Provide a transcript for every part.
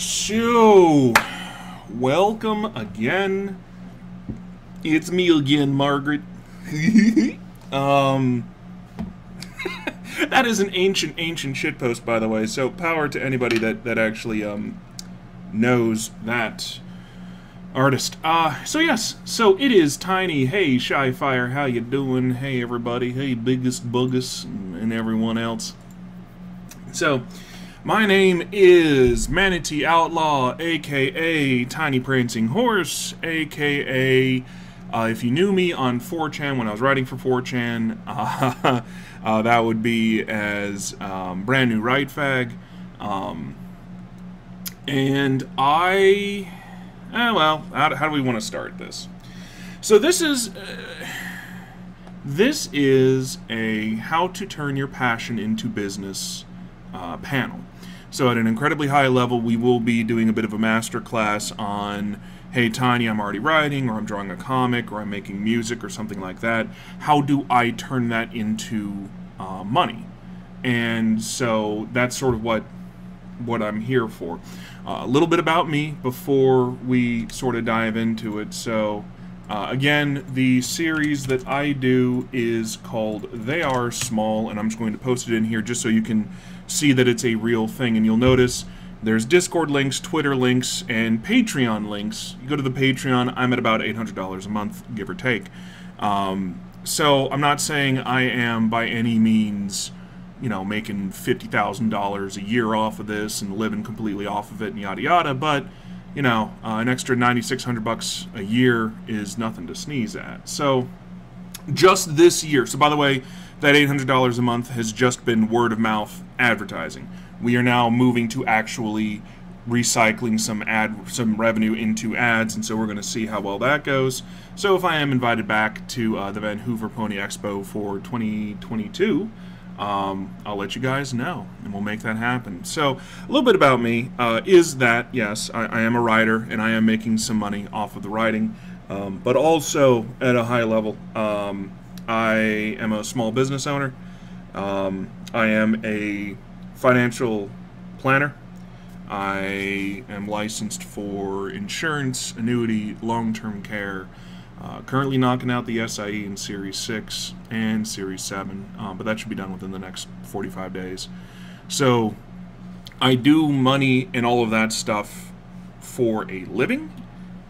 So, welcome again. It's me again, Margaret. um, that is an ancient, ancient shitpost, by the way. So, power to anybody that that actually um knows that artist. Uh, so yes, so it is Tiny. Hey, Shy Fire, how you doing? Hey, everybody. Hey, Biggest Buggus and everyone else. So, my name is Manatee Outlaw, aka Tiny Prancing Horse, aka uh, if you knew me on 4chan when I was writing for 4chan, uh, uh, that would be as um, Brand New Right Fag. Um, and I Eh, well, how, how do we want to start this? So this is uh, this is a how to turn your passion into business uh, panel. So at an incredibly high level, we will be doing a bit of a master class on, hey Tiny, I'm already writing, or I'm drawing a comic, or I'm making music, or something like that. How do I turn that into uh, money? And so that's sort of what what I'm here for. Uh, a little bit about me before we sort of dive into it. So, uh, again, the series that I do is called They Are Small, and I'm just going to post it in here just so you can see that it's a real thing. And you'll notice there's Discord links, Twitter links, and Patreon links. You go to the Patreon, I'm at about $800 a month, give or take. Um, so I'm not saying I am by any means you know, making $50,000 a year off of this and living completely off of it and yada yada, but, you know, uh, an extra 9600 bucks a year is nothing to sneeze at. So, just this year, so by the way, that $800 a month has just been word of mouth advertising. We are now moving to actually recycling some ad some revenue into ads and so we're going to see how well that goes so if i am invited back to uh, the Vanhoover pony expo for 2022 um, I'll let you guys know, and we'll make that happen. So, a little bit about me uh, is that yes, I, I, am a writer, and I am making some money off of the writing, um, but also at a high level, um, I am a small business owner. Um, I am a financial planner. I am licensed for insurance, annuity, long-term care. Uh, currently knocking out the SIE in Series 6 and Series 7, uh, but that should be done within the next 45 days. So I do money and all of that stuff for a living,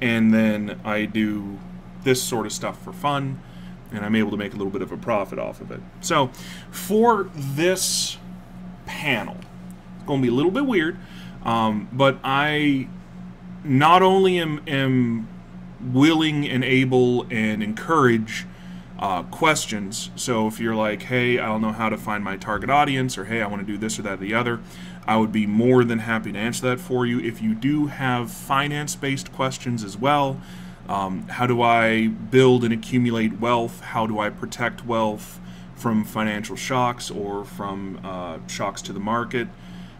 and then I do this sort of stuff for fun, and I'm able to make a little bit of a profit off of it. So for this panel, it's going to be a little bit weird, um, but I not only am, am willing and able and encourage uh, questions. So if you're like, hey, I don't know how to find my target audience, or hey, I want to do this or that or the other, I would be more than happy to answer that for you. If you do have finance based questions as well, um, how do I build and accumulate wealth? How do I protect wealth from financial shocks or from uh, shocks to the market?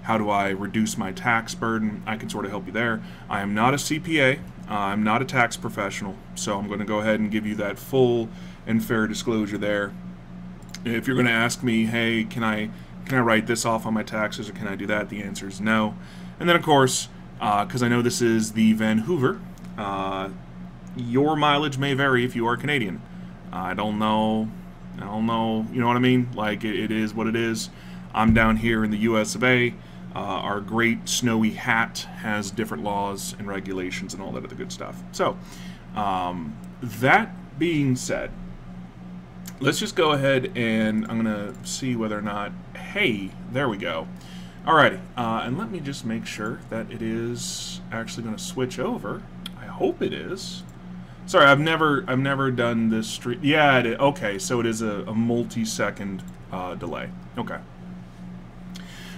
How do I reduce my tax burden? I can sort of help you there. I am not a CPA. Uh, I'm not a tax professional, so I'm going to go ahead and give you that full and fair disclosure there. If you're going to ask me, hey, can I can I write this off on my taxes or can I do that? The answer is no. And then of course, because uh, I know this is the Vanhoover, uh, your mileage may vary if you are Canadian. I don't know. I don't know. You know what I mean? Like it, it is what it is. I'm down here in the U.S. of A. Uh, our great snowy hat has different laws and regulations and all that other good stuff. So, um, that being said, let's just go ahead and I'm going to see whether or not, hey, there we go. Alrighty, uh, and let me just make sure that it is actually going to switch over. I hope it is. Sorry, I've never I've never done this stream. Yeah, it okay, so it is a, a multi-second uh, delay. Okay.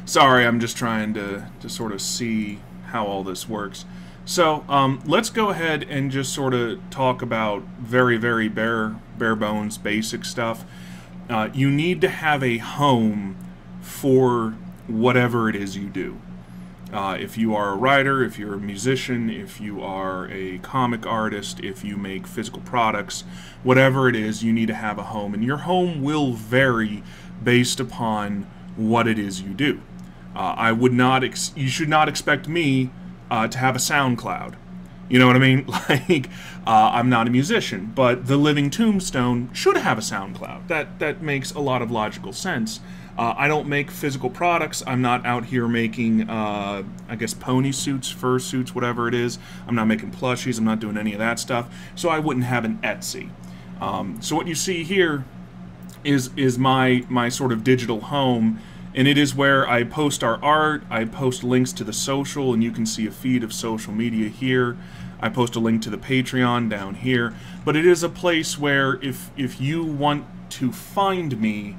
Sorry, I'm just trying to, to sort of see how all this works. So um, let's go ahead and just sort of talk about very, very bare, bare bones, basic stuff. Uh, you need to have a home for whatever it is you do. Uh, if you are a writer, if you're a musician, if you are a comic artist, if you make physical products, whatever it is, you need to have a home. And your home will vary based upon what it is you do. Uh, I would not. you should not expect me uh, to have a SoundCloud. You know what I mean? Like, uh, I'm not a musician, but the Living Tombstone should have a SoundCloud. That that makes a lot of logical sense. Uh, I don't make physical products. I'm not out here making, uh, I guess, pony suits, fur suits, whatever it is. I'm not making plushies. I'm not doing any of that stuff. So I wouldn't have an Etsy. Um, so what you see here is is my my sort of digital home and it is where I post our art, I post links to the social, and you can see a feed of social media here. I post a link to the Patreon down here. But it is a place where if if you want to find me,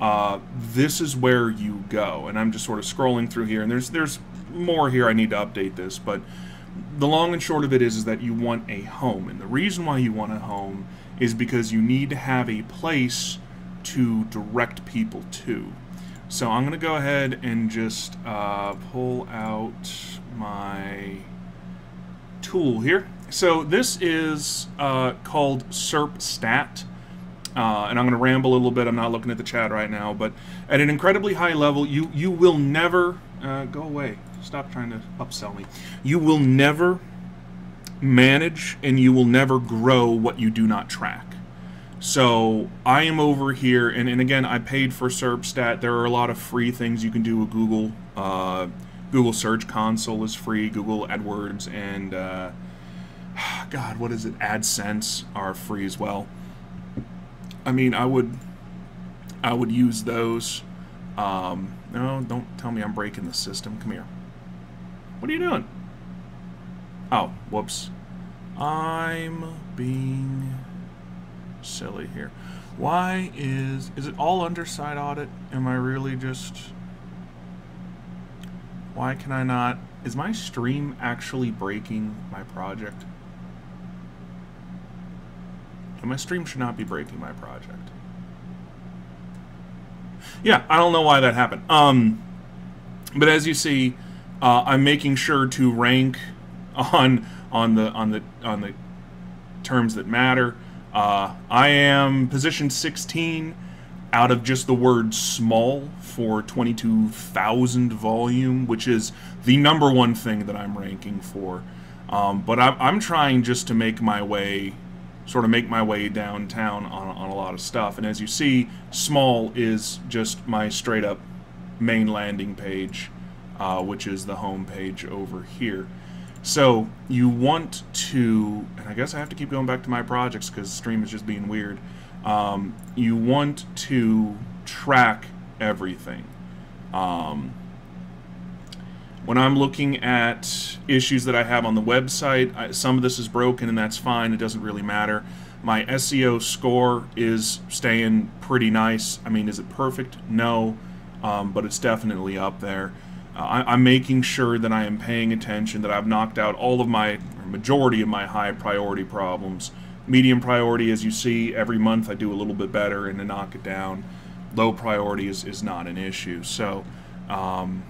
uh, this is where you go. And I'm just sort of scrolling through here, and there's there's more here I need to update this, but the long and short of it is, is that you want a home. And the reason why you want a home is because you need to have a place to direct people to. So I'm going to go ahead and just uh, pull out my tool here. So this is uh, called SERP Uh, and I'm going to ramble a little bit. I'm not looking at the chat right now, but at an incredibly high level, you you will never uh, go away. Stop trying to upsell me. You will never manage, and you will never grow what you do not track. So I am over here, and, and again, I paid for SERPstat. There are a lot of free things you can do with Google. Uh, Google Search Console is free. Google AdWords and uh, God, what is it? AdSense are free as well. I mean, I would, I would use those. Um, no, don't tell me I'm breaking the system. Come here. What are you doing? Oh, whoops. I'm being silly here. Why is... Is it all underside audit? Am I really just... Why can I not... Is my stream actually breaking my project? And my stream should not be breaking my project. Yeah, I don't know why that happened. Um, but as you see, uh, I'm making sure to rank on on the on the on the terms that matter. Uh, I am position 16 out of just the word small for 22,000 volume, which is the number one thing that I'm ranking for. Um, but I'm, I'm, trying just to make my way, sort of make my way downtown on, on a lot of stuff. And as you see, small is just my straight up main landing page, uh, which is the home page over here. So you want to, and I guess I have to keep going back to my projects because stream is just being weird. Um, you want to track everything. Um, when I'm looking at issues that I have on the website, I, some of this is broken and that's fine. It doesn't really matter. My SEO score is staying pretty nice. I mean, is it perfect? No, um, but it's definitely up there. Uh, I, am making sure that I am paying attention, that I've knocked out all of my, majority of my high priority problems. Medium priority, as you see, every month I do a little bit better and to knock it down. Low priority is, is not an issue. So um,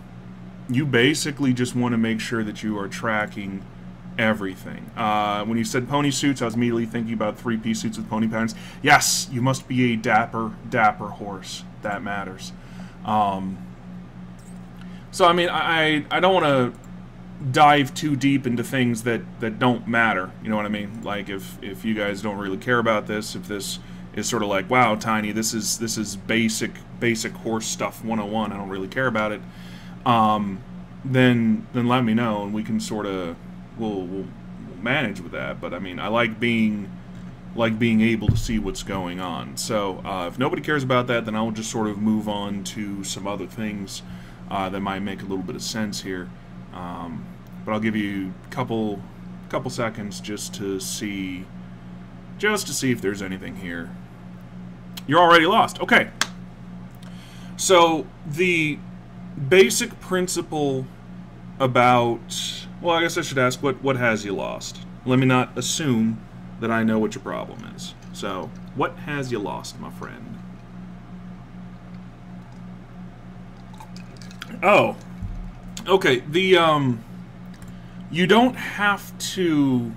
you basically just want to make sure that you are tracking everything. Uh, when you said pony suits, I was immediately thinking about three-piece suits with pony patterns. Yes, you must be a dapper, dapper horse. That matters. Um, so I mean, I I don't want to dive too deep into things that that don't matter. You know what I mean? Like if if you guys don't really care about this, if this is sort of like, wow, tiny, this is this is basic basic horse stuff 101. I don't really care about it. Um, then then let me know and we can sort of we'll, we'll manage with that. But I mean, I like being like being able to see what's going on. So uh, if nobody cares about that, then I'll just sort of move on to some other things uh, that might make a little bit of sense here. Um, but I'll give you a couple couple seconds just to see just to see if there's anything here. You're already lost. Okay. So the basic principle about well, I guess I should ask what what has you lost? Let me not assume that I know what your problem is. So, what has you lost, my friend? Oh. Okay, the, um... You don't have to...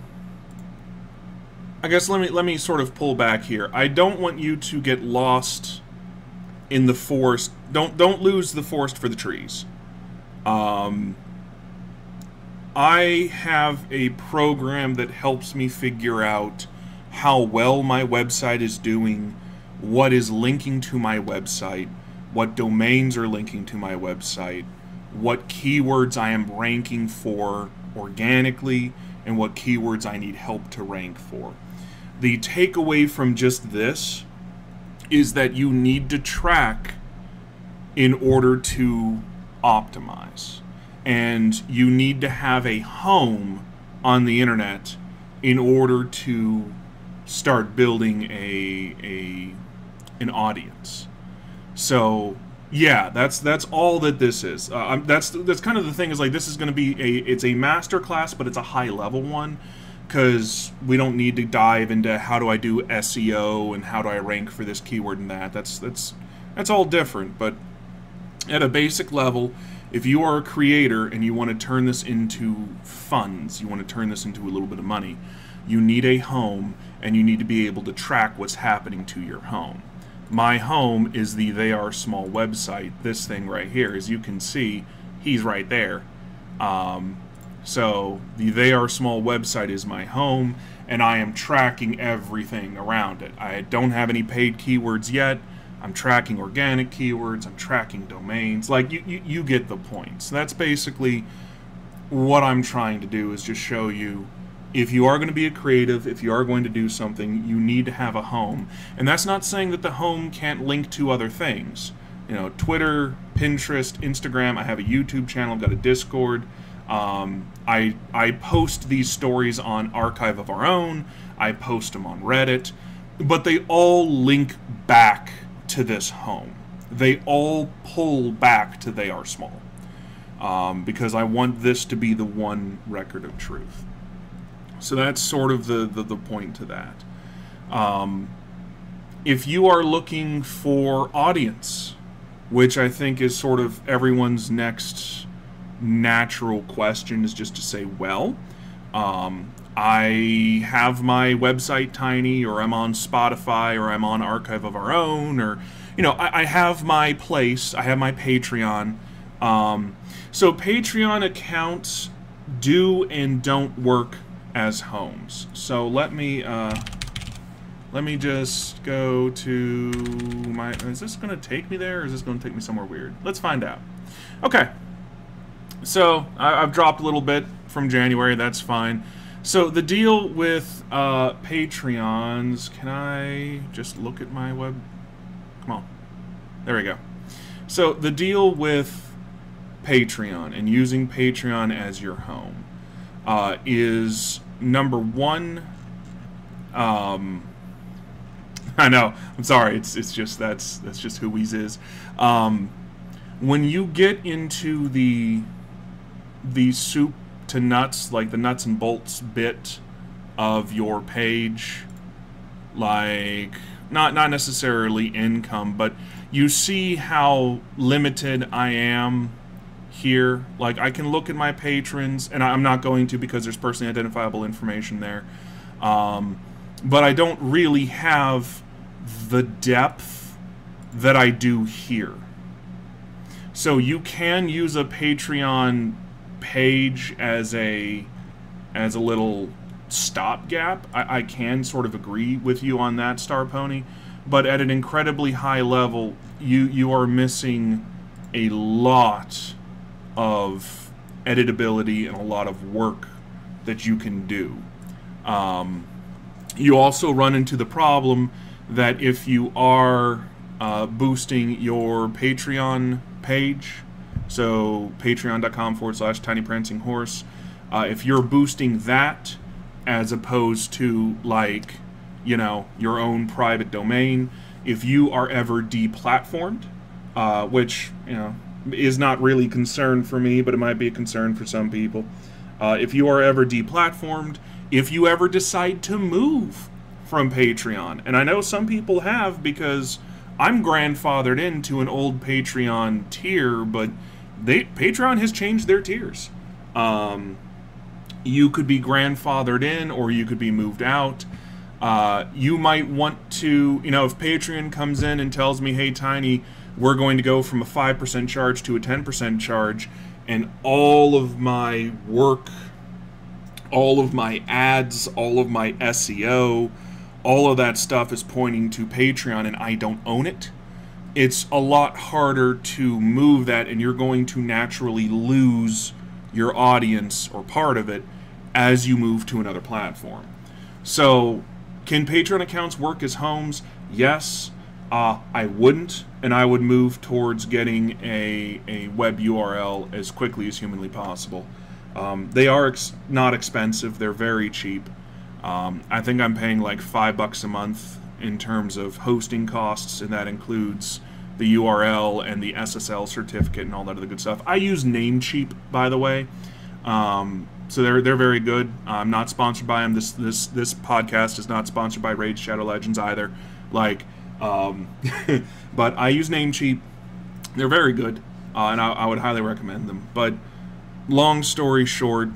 I guess let me let me sort of pull back here. I don't want you to get lost in the forest. Don't don't lose the forest for the trees. Um, I have a program that helps me figure out how well my website is doing, what is linking to my website, what domains are linking to my website, what keywords I am ranking for organically, and what keywords I need help to rank for. The takeaway from just this is that you need to track in order to optimize. And you need to have a home on the internet in order to start building a, a an audience. So yeah, that's that's all that this is. Uh, that's that's kind of the thing is like this is going to be a it's a master class, but it's a high level one because we don't need to dive into how do I do SEO and how do I rank for this keyword and that. That's that's that's all different, but at a basic level, if you are a creator and you want to turn this into funds, you want to turn this into a little bit of money, you need a home and you need to be able to track what's happening to your home. My home is the They Are Small website, this thing right here. As you can see, he's right there. Um, so the They Are Small website is my home, and I am tracking everything around it. I don't have any paid keywords yet. I'm tracking organic keywords. I'm tracking domains. Like you, you, you get the point. So that's basically what I'm trying to do is just show you if you are going to be a creative, if you are going to do something, you need to have a home. And that's not saying that the home can't link to other things. You know, Twitter, Pinterest, Instagram. I have a YouTube channel. I've got a Discord. Um, I I post these stories on Archive of Our Own. I post them on Reddit, but they all link back to this home. They all pull back to They Are Small um, because I want this to be the one record of truth. So that's sort of the, the, the point to that. Um, if you are looking for audience, which I think is sort of everyone's next natural question, is just to say, well, um, I have my website tiny, or I'm on Spotify, or I'm on Archive of Our Own, or, you know, I, I have my place, I have my Patreon. Um, so Patreon accounts do and don't work as homes. So let me, uh, let me just go to my, is this going to take me there, or is this going to take me somewhere weird? Let's find out. Okay. So, I, have dropped a little bit from January, that's fine. So the deal with uh, Patreons, can I just look at my web? Come on. There we go. So the deal with Patreon and using Patreon as your home uh, is number one. Um, I know. I'm sorry. It's it's just that's that's just who Weez is. Um, when you get into the the soup to nuts, like the nuts and bolts bit of your page, like not not necessarily income, but you see how limited I am here. Like I can look at my patrons, and I'm not going to because there's personally identifiable information there. Um, but I don't really have the depth that I do here. So you can use a Patreon page as a as a little stopgap. I, I can sort of agree with you on that, Star Pony, but at an incredibly high level, you you are missing a lot of editability and a lot of work that you can do. Um, you also run into the problem that if you are uh, boosting your Patreon page, so patreon.com forward slash tiny prancing horse. Uh, if you're boosting that as opposed to like, you know, your own private domain, if you are ever deplatformed, uh, which, you know, is not really concern for me, but it might be a concern for some people. Uh, if you are ever deplatformed, if you ever decide to move from Patreon, and I know some people have because I'm grandfathered into an old Patreon tier, but they Patreon has changed their tiers. Um, you could be grandfathered in, or you could be moved out. Uh, you might want to, you know, if Patreon comes in and tells me, "Hey, Tiny, we're going to go from a five percent charge to a ten percent charge," and all of my work, all of my ads, all of my SEO, all of that stuff is pointing to Patreon and I don't own it, it's a lot harder to move that and you're going to naturally lose your audience or part of it as you move to another platform. So, can Patreon accounts work as homes? Yes. Uh, I wouldn't, and I would move towards getting a, a web URL as quickly as humanly possible. Um, they are ex not expensive, they're very cheap. Um, I think I'm paying like five bucks a month in terms of hosting costs, and that includes the URL and the SSL certificate and all that other good stuff. I use Namecheap, by the way. Um, so they're they're very good. I'm not sponsored by them. This this this podcast is not sponsored by Raid Shadow Legends either. Like, um, but I use Namecheap. They're very good, uh, and I, I would highly recommend them. But long story short,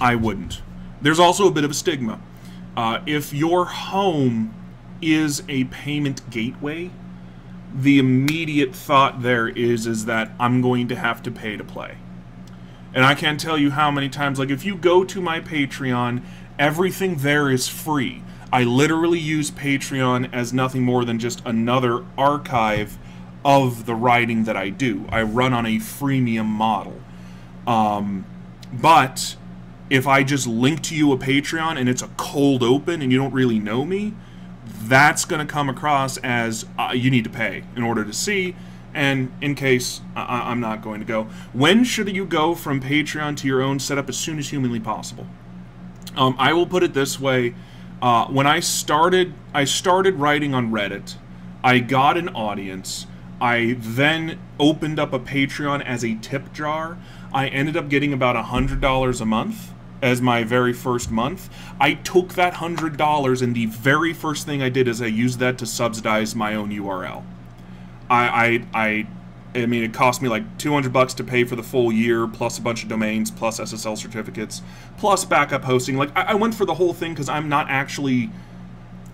I wouldn't. There's also a bit of a stigma. Uh, if your home is a payment gateway, the immediate thought there is is that I'm going to have to pay to play. And I can't tell you how many times, like, if you go to my Patreon, everything there is free. I literally use Patreon as nothing more than just another archive of the writing that I do. I run on a freemium model. Um, but if I just link to you a Patreon and it's a cold open and you don't really know me, that's going to come across as uh, you need to pay in order to see and in case I- am not going to go. When should you go from Patreon to your own setup as soon as humanly possible? Um, I will put it this way: uh, when I started, I started writing on Reddit. I got an audience. I then opened up a Patreon as a tip jar. I ended up getting about a hundred dollars a month as my very first month. I took that hundred dollars and the very first thing I did is I used that to subsidize my own URL. I, I, I, I mean, it cost me like 200 bucks to pay for the full year, plus a bunch of domains, plus SSL certificates, plus backup hosting. Like, I, I went for the whole thing because I'm not actually,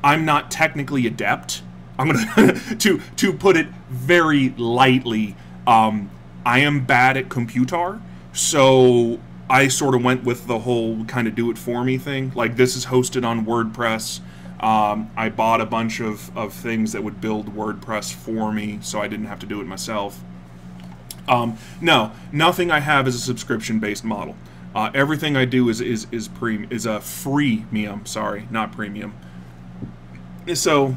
I'm not technically adept. I'm gonna to to put it very lightly. Um, I am bad at computar, so I sort of went with the whole kind of do it for me thing. Like this is hosted on WordPress. Um, I bought a bunch of, of things that would build WordPress for me so I didn't have to do it myself. Um, no, nothing I have is a subscription based model. Uh, everything I do is is is pre is a freemium. Sorry, not premium. So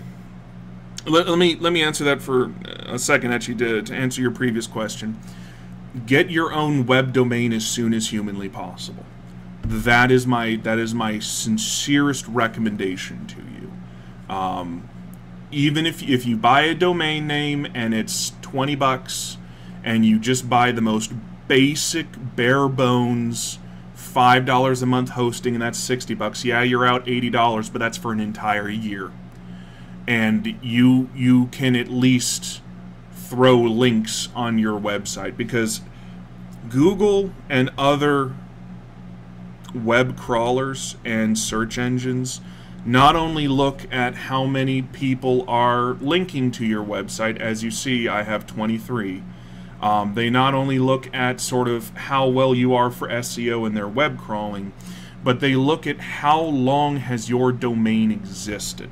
let, let me let me answer that for a second. Actually, to, to answer your previous question, get your own web domain as soon as humanly possible. That is my that is my sincerest recommendation to you. Um, even if if you buy a domain name and it's 20 bucks and you just buy the most basic bare bones $5 a month hosting and that's 60 bucks yeah you're out $80 but that's for an entire year and you you can at least throw links on your website because Google and other web crawlers and search engines not only look at how many people are linking to your website, as you see, I have 23. Um, they not only look at sort of how well you are for SEO in their web crawling, but they look at how long has your domain existed.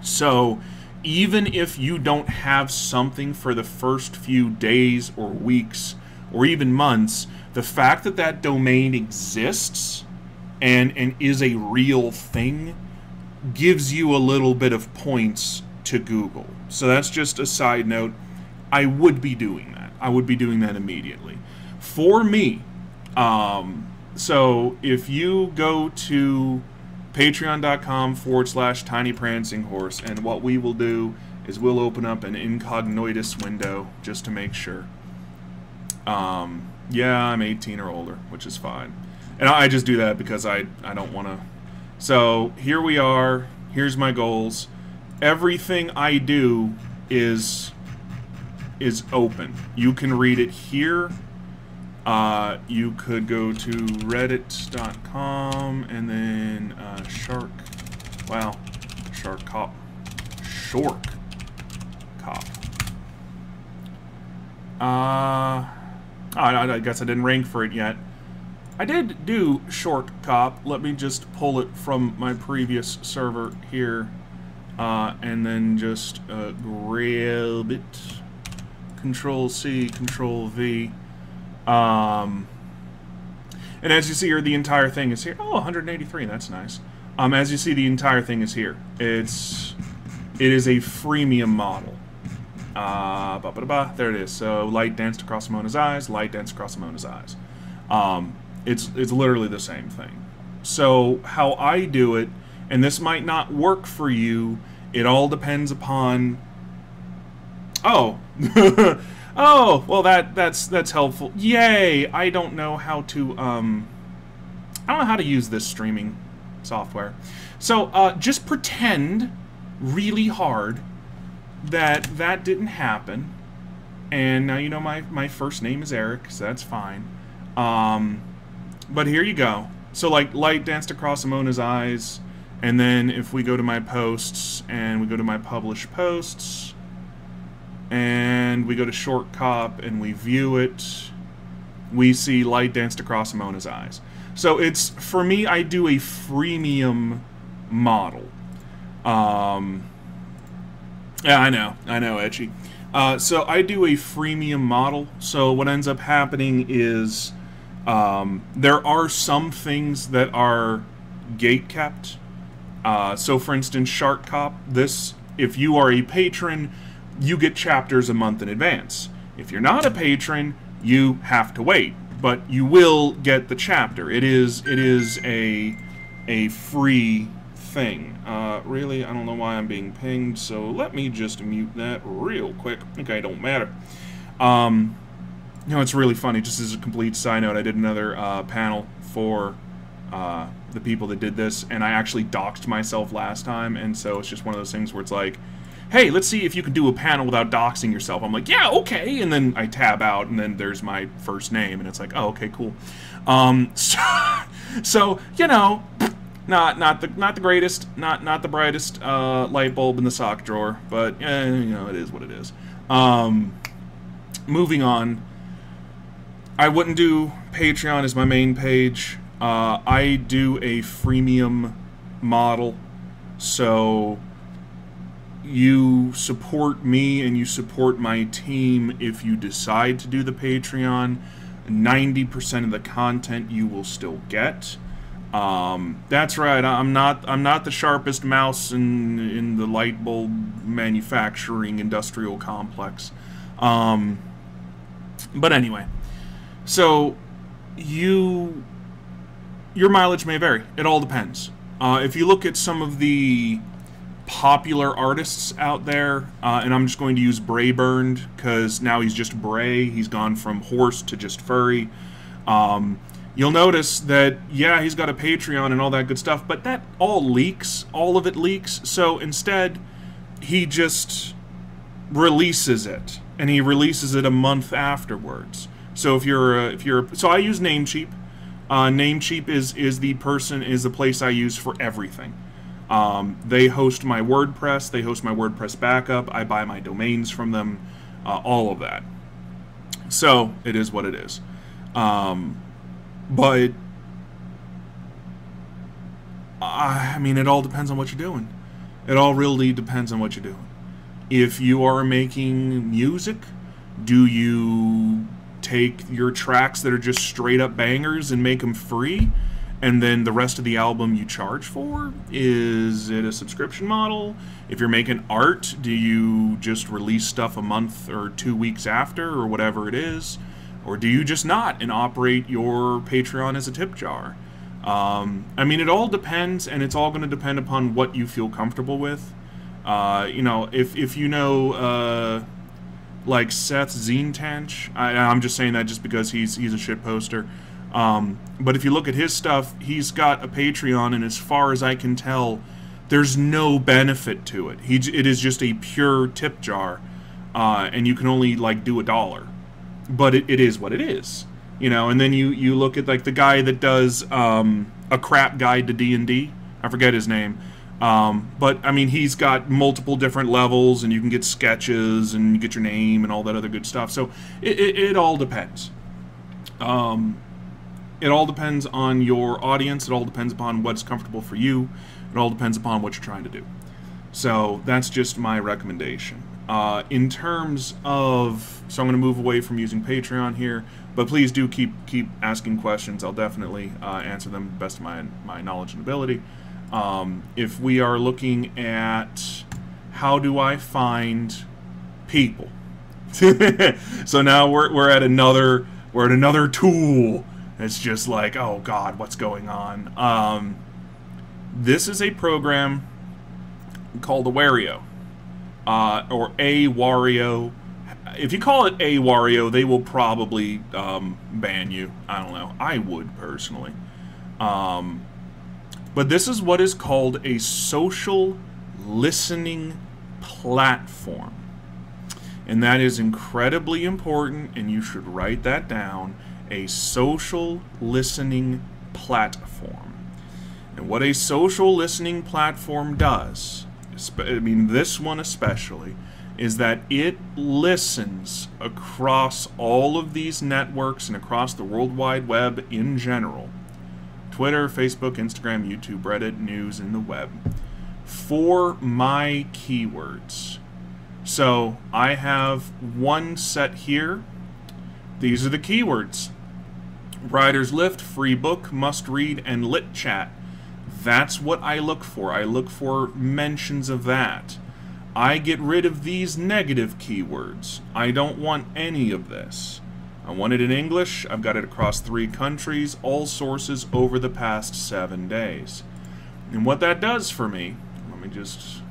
So, even if you don't have something for the first few days or weeks or even months, the fact that that domain exists and and is a real thing gives you a little bit of points to Google. So that's just a side note. I would be doing that. I would be doing that immediately. For me, um, so if you go to patreon.com forward slash tiny prancing horse, and what we will do is we'll open up an incognitus window just to make sure. Um, yeah, I'm 18 or older, which is fine. And I just do that because I, I don't want to. So here we are. Here's my goals. Everything I do is is open. You can read it here. Uh, you could go to reddit.com and then uh, shark, wow, shark cop, shork cop. Uh, I, I guess I didn't rank for it yet. I did do short cop. Let me just pull it from my previous server here. Uh, and then just uh, grab it. Control C, Control V. Um, and as you see here, the entire thing is here. Oh, 183, that's nice. Um, as you see, the entire thing is here. It's it is a freemium model. Uh, ba -ba -ba there it is. So light danced across Mona's eyes, light danced across Mona's eyes. Um, it's it's literally the same thing. So how I do it, and this might not work for you. It all depends upon. Oh, oh, well that that's that's helpful. Yay! I don't know how to um. I don't know how to use this streaming software. So uh, just pretend really hard that that didn't happen. And now you know my, my first name is Eric, so that's fine. Um, but here you go. So like light danced across Amona's eyes, and then if we go to my posts and we go to my published posts, and we go to short cop and we view it, we see light danced across Amona's eyes. So it's for me, I do a freemium model. Um, yeah, I know, I know, Etchy. Uh, so I do a freemium model. So what ends up happening is um, there are some things that are gate kept. Uh, so for instance, Shark Cop, this, if you are a patron, you get chapters a month in advance. If you're not a patron, you have to wait, but you will get the chapter. It is it is a a free thing. Uh, really, I don't know why I'm being pinged, so let me just mute that real quick. Okay, don't matter. Um, you know, it's really funny. Just as a complete side note, I did another uh, panel for uh, the people that did this, and I actually doxed myself last time, and so it's just one of those things where it's like, hey, let's see if you can do a panel without doxing yourself. I'm like, yeah, okay, and then I tab out, and then there's my first name, and it's like, oh, okay, cool. Um, so, so you know, not not the not the greatest, not not the brightest uh, light bulb in the sock drawer, but eh, you know, it is what it is. Um, moving on. I wouldn't do Patreon as my main page. Uh, I do a freemium model, so you support me and you support my team if you decide to do the Patreon. 90% of the content you will still get. Um, that's right. I'm not. I'm not the sharpest mouse in in the light bulb manufacturing industrial complex. Um, but anyway, so you your mileage may vary. It all depends. Uh, if you look at some of the popular artists out there, uh, and I'm just going to use Braeburned because now he's just Bray. He's gone from horse to just furry. Um, you'll notice that, yeah, he's got a Patreon and all that good stuff, but that all leaks. All of it leaks. So instead, he just releases it, and he releases it a month afterwards. So if you're, uh, if you're, so I use Namecheap. Uh, Namecheap is is the person is the place I use for everything. Um, they host my WordPress. They host my WordPress backup. I buy my domains from them. Uh, all of that. So it is what it is. Um, but I mean, it all depends on what you're doing. It all really depends on what you're doing. If you are making music, do you take your tracks that are just straight up bangers and make them free? And then the rest of the album you charge for? Is it a subscription model? If you're making art, do you just release stuff a month or two weeks after or whatever it is? Or do you just not and operate your Patreon as a tip jar? Um, I mean, it all depends, and it's all going to depend upon what you feel comfortable with. Uh, you know, if, if you know, uh, like Seth Zintanch, I, I'm just saying that just because he's he's a shit poster. Um, but if you look at his stuff, he's got a Patreon, and as far as I can tell, there's no benefit to it. He, it is just a pure tip jar, uh, and you can only like do a dollar. But it, it is what it is, you know. And then you you look at like the guy that does um, a crap guide to D and D. I forget his name. Um, but I mean, he's got multiple different levels, and you can get sketches, and you get your name, and all that other good stuff. So it, it, it all depends. Um, it all depends on your audience. It all depends upon what's comfortable for you. It all depends upon what you're trying to do. So that's just my recommendation. Uh, in terms of, so I'm going to move away from using Patreon here, but please do keep keep asking questions. I'll definitely uh, answer them best of my my knowledge and ability. Um, if we are looking at how do I find people, so now we're we're at another we're at another tool. It's just like, oh God, what's going on? Um, this is a program called Awario, uh, or a Wario. If you call it a Wario, they will probably um, ban you. I don't know. I would personally. Um, but this is what is called a social listening platform. And that is incredibly important, and you should write that down. A social listening platform. And what a social listening platform does I mean this one especially, is that it listens across all of these networks and across the World Wide Web in general Twitter, Facebook, Instagram, YouTube, Reddit, news, and the web for my keywords. So I have one set here. These are the keywords Writer's Lift, Free Book, Must Read, and Lit Chat. That's what I look for. I look for mentions of that. I get rid of these negative keywords. I don't want any of this. I want it in English. I've got it across three countries, all sources over the past seven days. And what that does for me, let me just...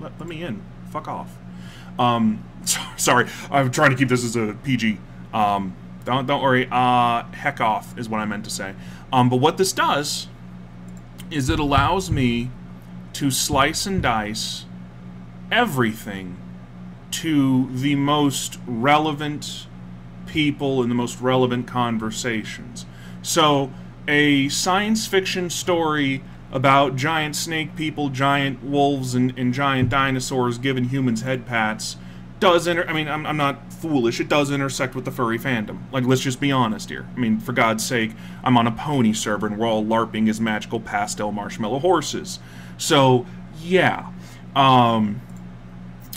Let, let, me in. Fuck off. Um, sorry, I'm trying to keep this as a PG. Um, don't don't worry. Uh, heck off is what I meant to say. Um, but what this does is it allows me to slice and dice everything to the most relevant people in the most relevant conversations. So, a science fiction story about giant snake people, giant wolves, and, and giant dinosaurs giving humans head pats does inter- I mean, I'm, I'm not foolish. It does intersect with the furry fandom. Like, let's just be honest here. I mean, for God's sake, I'm on a pony server and we're all LARPing as magical pastel marshmallow horses. So, yeah. Um,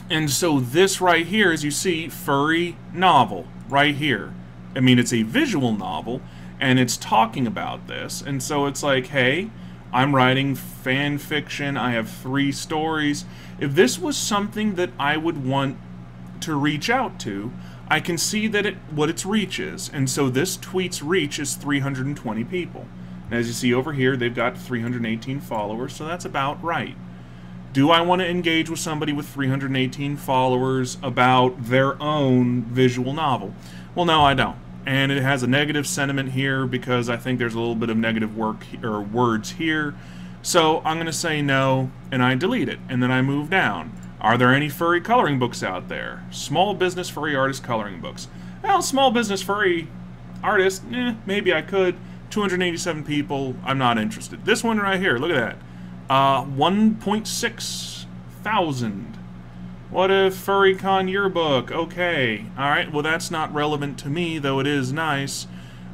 and so this right here, as you see, furry novel right here. I mean, it's a visual novel and it's talking about this. And so it's like, hey, I'm writing fan fiction. I have three stories. If this was something that I would want to reach out to, I can see that it what its reach is. And so this tweet's reach is 320 people. And as you see over here, they've got 318 followers, so that's about right. Do I want to engage with somebody with 318 followers about their own visual novel? Well, no, I don't. And it has a negative sentiment here because I think there's a little bit of negative work or words here. So I'm going to say no, and I delete it, and then I move down. Are there any furry coloring books out there? Small business furry artist coloring books. Well, small business furry artist, eh, maybe I could. 287 people, I'm not interested. This one right here, look at that. Uh, 1.6 thousand. What if FurryCon yearbook? Okay. Alright, well that's not relevant to me, though it is nice.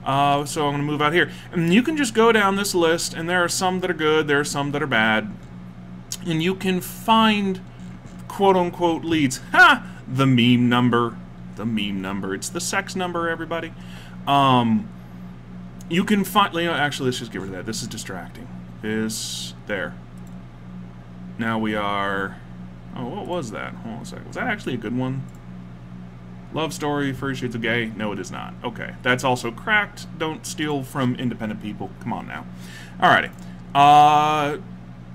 Uh, so I'm going to move out here. And you can just go down this list, and there are some that are good, there are some that are bad. And you can find quote unquote leads. Ha! The meme number. The meme number. It's the sex number, everybody. Um, you can find. You know, actually, let's just get rid of that. This is distracting. This. There. Now we are. Oh, what was that? Hold on a second. Was that actually a good one? Love story, Furry Shades of Gay? No, it is not. Okay. That's also cracked. Don't steal from independent people. Come on now. Alrighty. Uh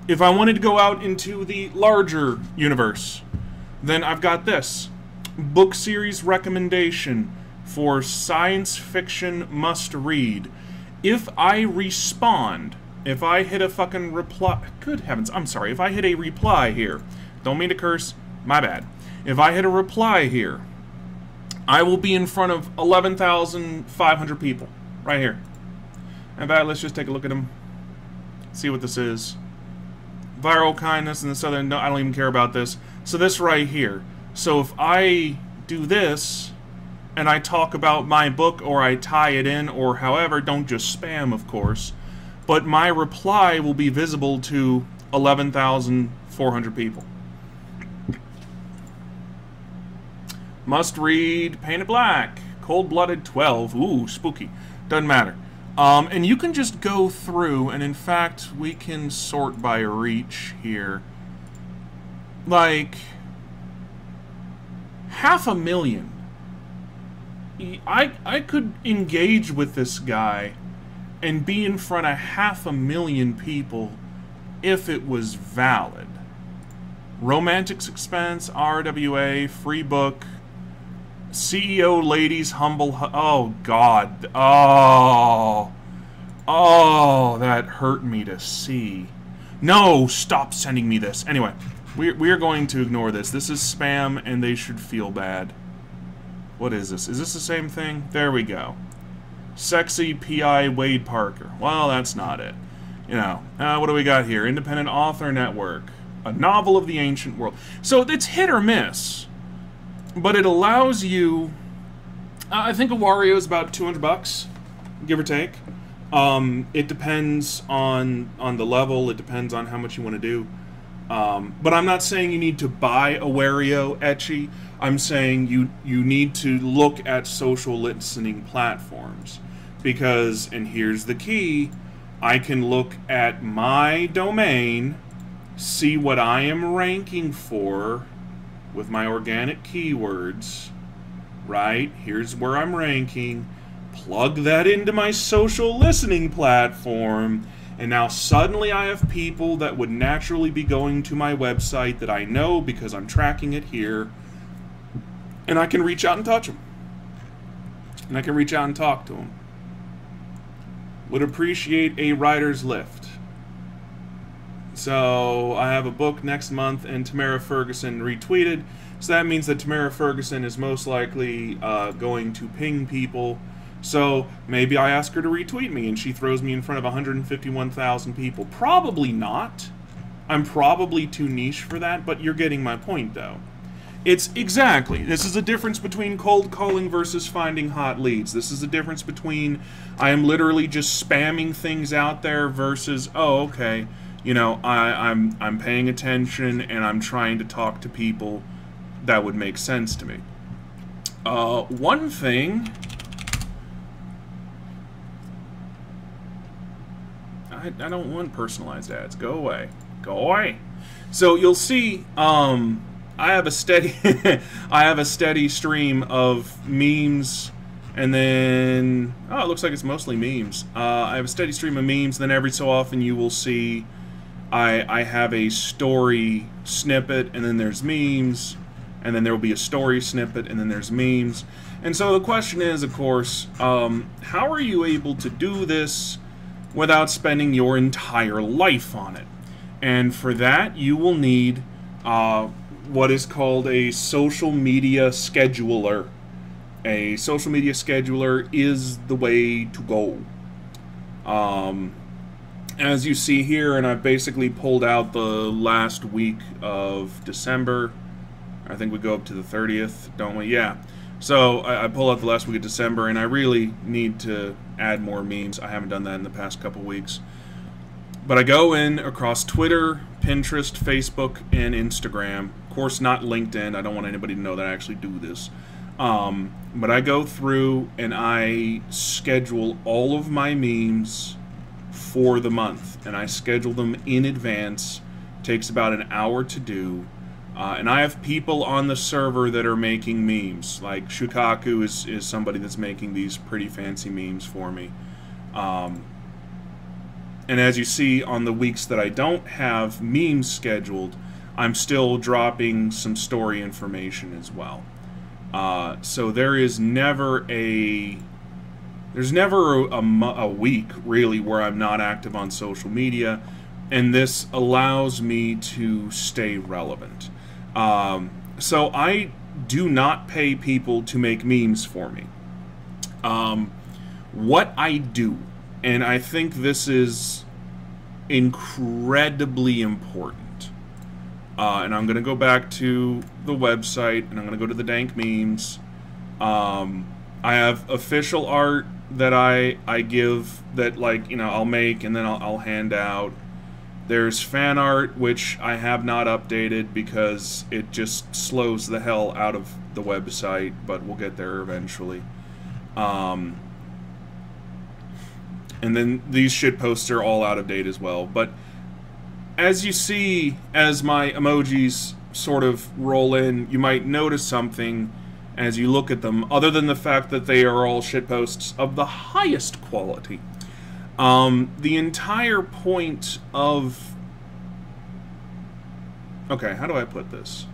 if I wanted to go out into the larger universe, then I've got this book series recommendation for science fiction must read. If I respond, if I hit a fucking reply, good heavens, I'm sorry, if I hit a reply here, don't mean to curse, my bad. If I hit a reply here, I will be in front of 11,500 people right here. In fact, let's just take a look at them, see what this is viral kindness and this other, no, I don't even care about this. So this right here. So if I do this, and I talk about my book or I tie it in or however, don't just spam, of course, but my reply will be visible to 11,400 people. Must read Painted Black, Cold Blooded 12. Ooh, spooky. Doesn't matter. Um, and you can just go through, and in fact, we can sort by reach here. Like, half a million. I, I could engage with this guy and be in front of half a million people if it was valid. Romantics expense, RWA, free book, CEO ladies humble. oh God. Oh. Oh, that hurt me to see. No, stop sending me this. Anyway, we're, we're going to ignore this. This is spam, and they should feel bad. What is this? Is this the same thing? There we go. Sexy PI Wade Parker. Well, that's not it. You know, uh, what do we got here? Independent Author Network. A novel of the ancient world. So it's hit or miss but it allows you. Uh, I think Awario is about 200 bucks, give or take. Um, it depends on on the level. It depends on how much you want to do. Um, but I'm not saying you need to buy Awario etchy. I'm saying you you need to look at social listening platforms because, and here's the key: I can look at my domain, see what I am ranking for, with my organic keywords, right? Here's where I'm ranking. Plug that into my social listening platform. And now suddenly I have people that would naturally be going to my website that I know because I'm tracking it here. And I can reach out and touch them. And I can reach out and talk to them. Would appreciate a writer's lift. So I have a book next month, and Tamara Ferguson retweeted. So that means that Tamara Ferguson is most likely uh, going to ping people. So maybe I ask her to retweet me, and she throws me in front of 151,000 people. Probably not. I'm probably too niche for that, but you're getting my point, though. It's exactly. This is a difference between cold calling versus finding hot leads. This is a difference between I am literally just spamming things out there versus, oh, okay, you know, I, I'm I'm paying attention and I'm trying to talk to people that would make sense to me. Uh, one thing I, I don't want personalized ads. Go away. Go away. So you'll see um, I have a steady I have a steady stream of memes and then oh it looks like it's mostly memes. Uh, I have a steady stream of memes, then every so often you will see I, I have a story snippet, and then there's memes, and then there will be a story snippet, and then there's memes. And so the question is, of course, um, how are you able to do this without spending your entire life on it? And for that, you will need uh, what is called a social media scheduler. A social media scheduler is the way to go. Um, as you see here, and I've basically pulled out the last week of December. I think we go up to the 30th, don't we? Yeah. So I, I, pull out the last week of December, and I really need to add more memes. I haven't done that in the past couple weeks. But I go in across Twitter, Pinterest, Facebook, and Instagram. Of course, not LinkedIn. I don't want anybody to know that I actually do this. Um, but I go through and I schedule all of my memes for the month, and I schedule them in advance. Takes about an hour to do. Uh, and I have people on the server that are making memes. Like Shukaku is, is somebody that's making these pretty fancy memes for me. Um, and as you see on the weeks that I don't have memes scheduled, I'm still dropping some story information as well. Uh, so there is never a there's never a, a, a, week, really, where I'm not active on social media, and this allows me to stay relevant. Um, so I do not pay people to make memes for me. Um, what I do, and I think this is incredibly important, uh, and I'm going to go back to the website, and I'm going to go to the dank memes, Um, I have official art that I I give that like you know I'll make and then I'll, I'll hand out. There's fan art which I have not updated because it just slows the hell out of the website, but we'll get there eventually. Um, and then these shit posts are all out of date as well. But as you see, as my emojis sort of roll in, you might notice something as you look at them, other than the fact that they are all shitposts of the highest quality. Um, the entire point of. Okay, how do I put this?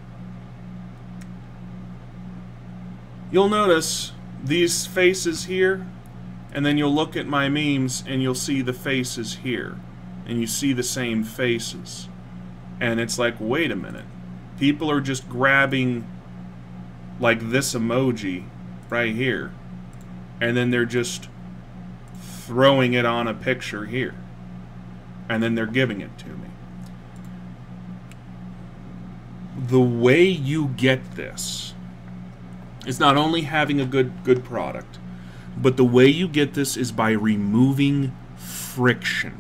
You'll notice these faces here, and then you'll look at my memes and you'll see the faces here, and you see the same faces. And it's like, wait a minute. People are just grabbing like this emoji right here. And then they're just throwing it on a picture here. And then they're giving it to me. The way you get this is not only having a good good product, but the way you get this is by removing friction.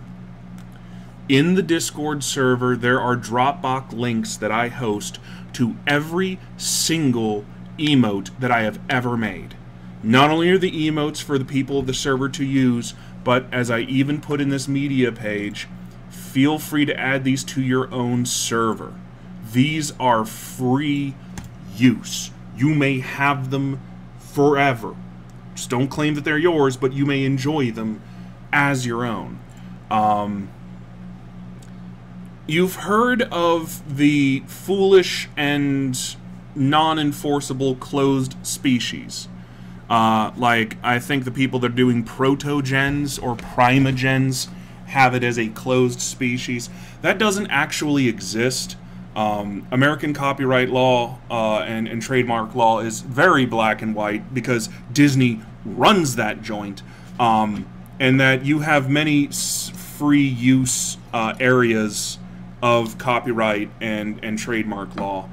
In the Discord server, there are Dropbox links that I host to every single emote that I have ever made. Not only are the emotes for the people of the server to use, but as I even put in this media page, feel free to add these to your own server. These are free use. You may have them forever. Just don't claim that they're yours, but you may enjoy them as your own. Um, you've heard of the foolish and non-enforceable closed species. Uh, like, I think the people that are doing protogens or primagens have it as a closed species. That doesn't actually exist. Um, American copyright law uh, and, and trademark law is very black and white because Disney runs that joint. Um, and that you have many free use uh, areas of copyright and, and trademark law.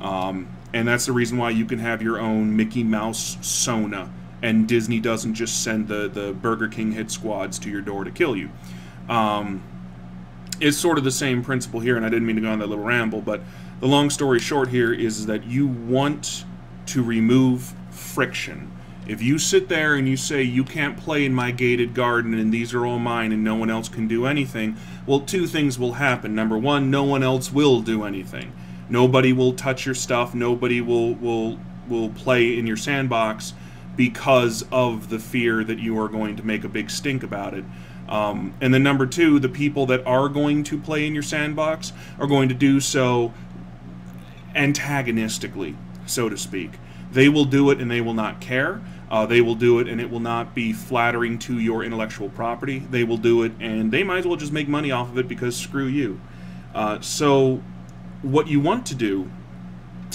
Um, and that's the reason why you can have your own Mickey Mouse Sona, and Disney doesn't just send the, the Burger King hit squads to your door to kill you. Um, it's sort of the same principle here, and I didn't mean to go on that little ramble, but the long story short here is that you want to remove friction. If you sit there and you say, you can't play in my gated garden and these are all mine and no one else can do anything, well, two things will happen. Number one, no one else will do anything. Nobody will touch your stuff. Nobody will will will play in your sandbox because of the fear that you are going to make a big stink about it. Um, and then number two, the people that are going to play in your sandbox are going to do so antagonistically, so to speak. They will do it and they will not care. Uh, they will do it and it will not be flattering to your intellectual property. They will do it and they might as well just make money off of it because screw you. Uh, so what you want to do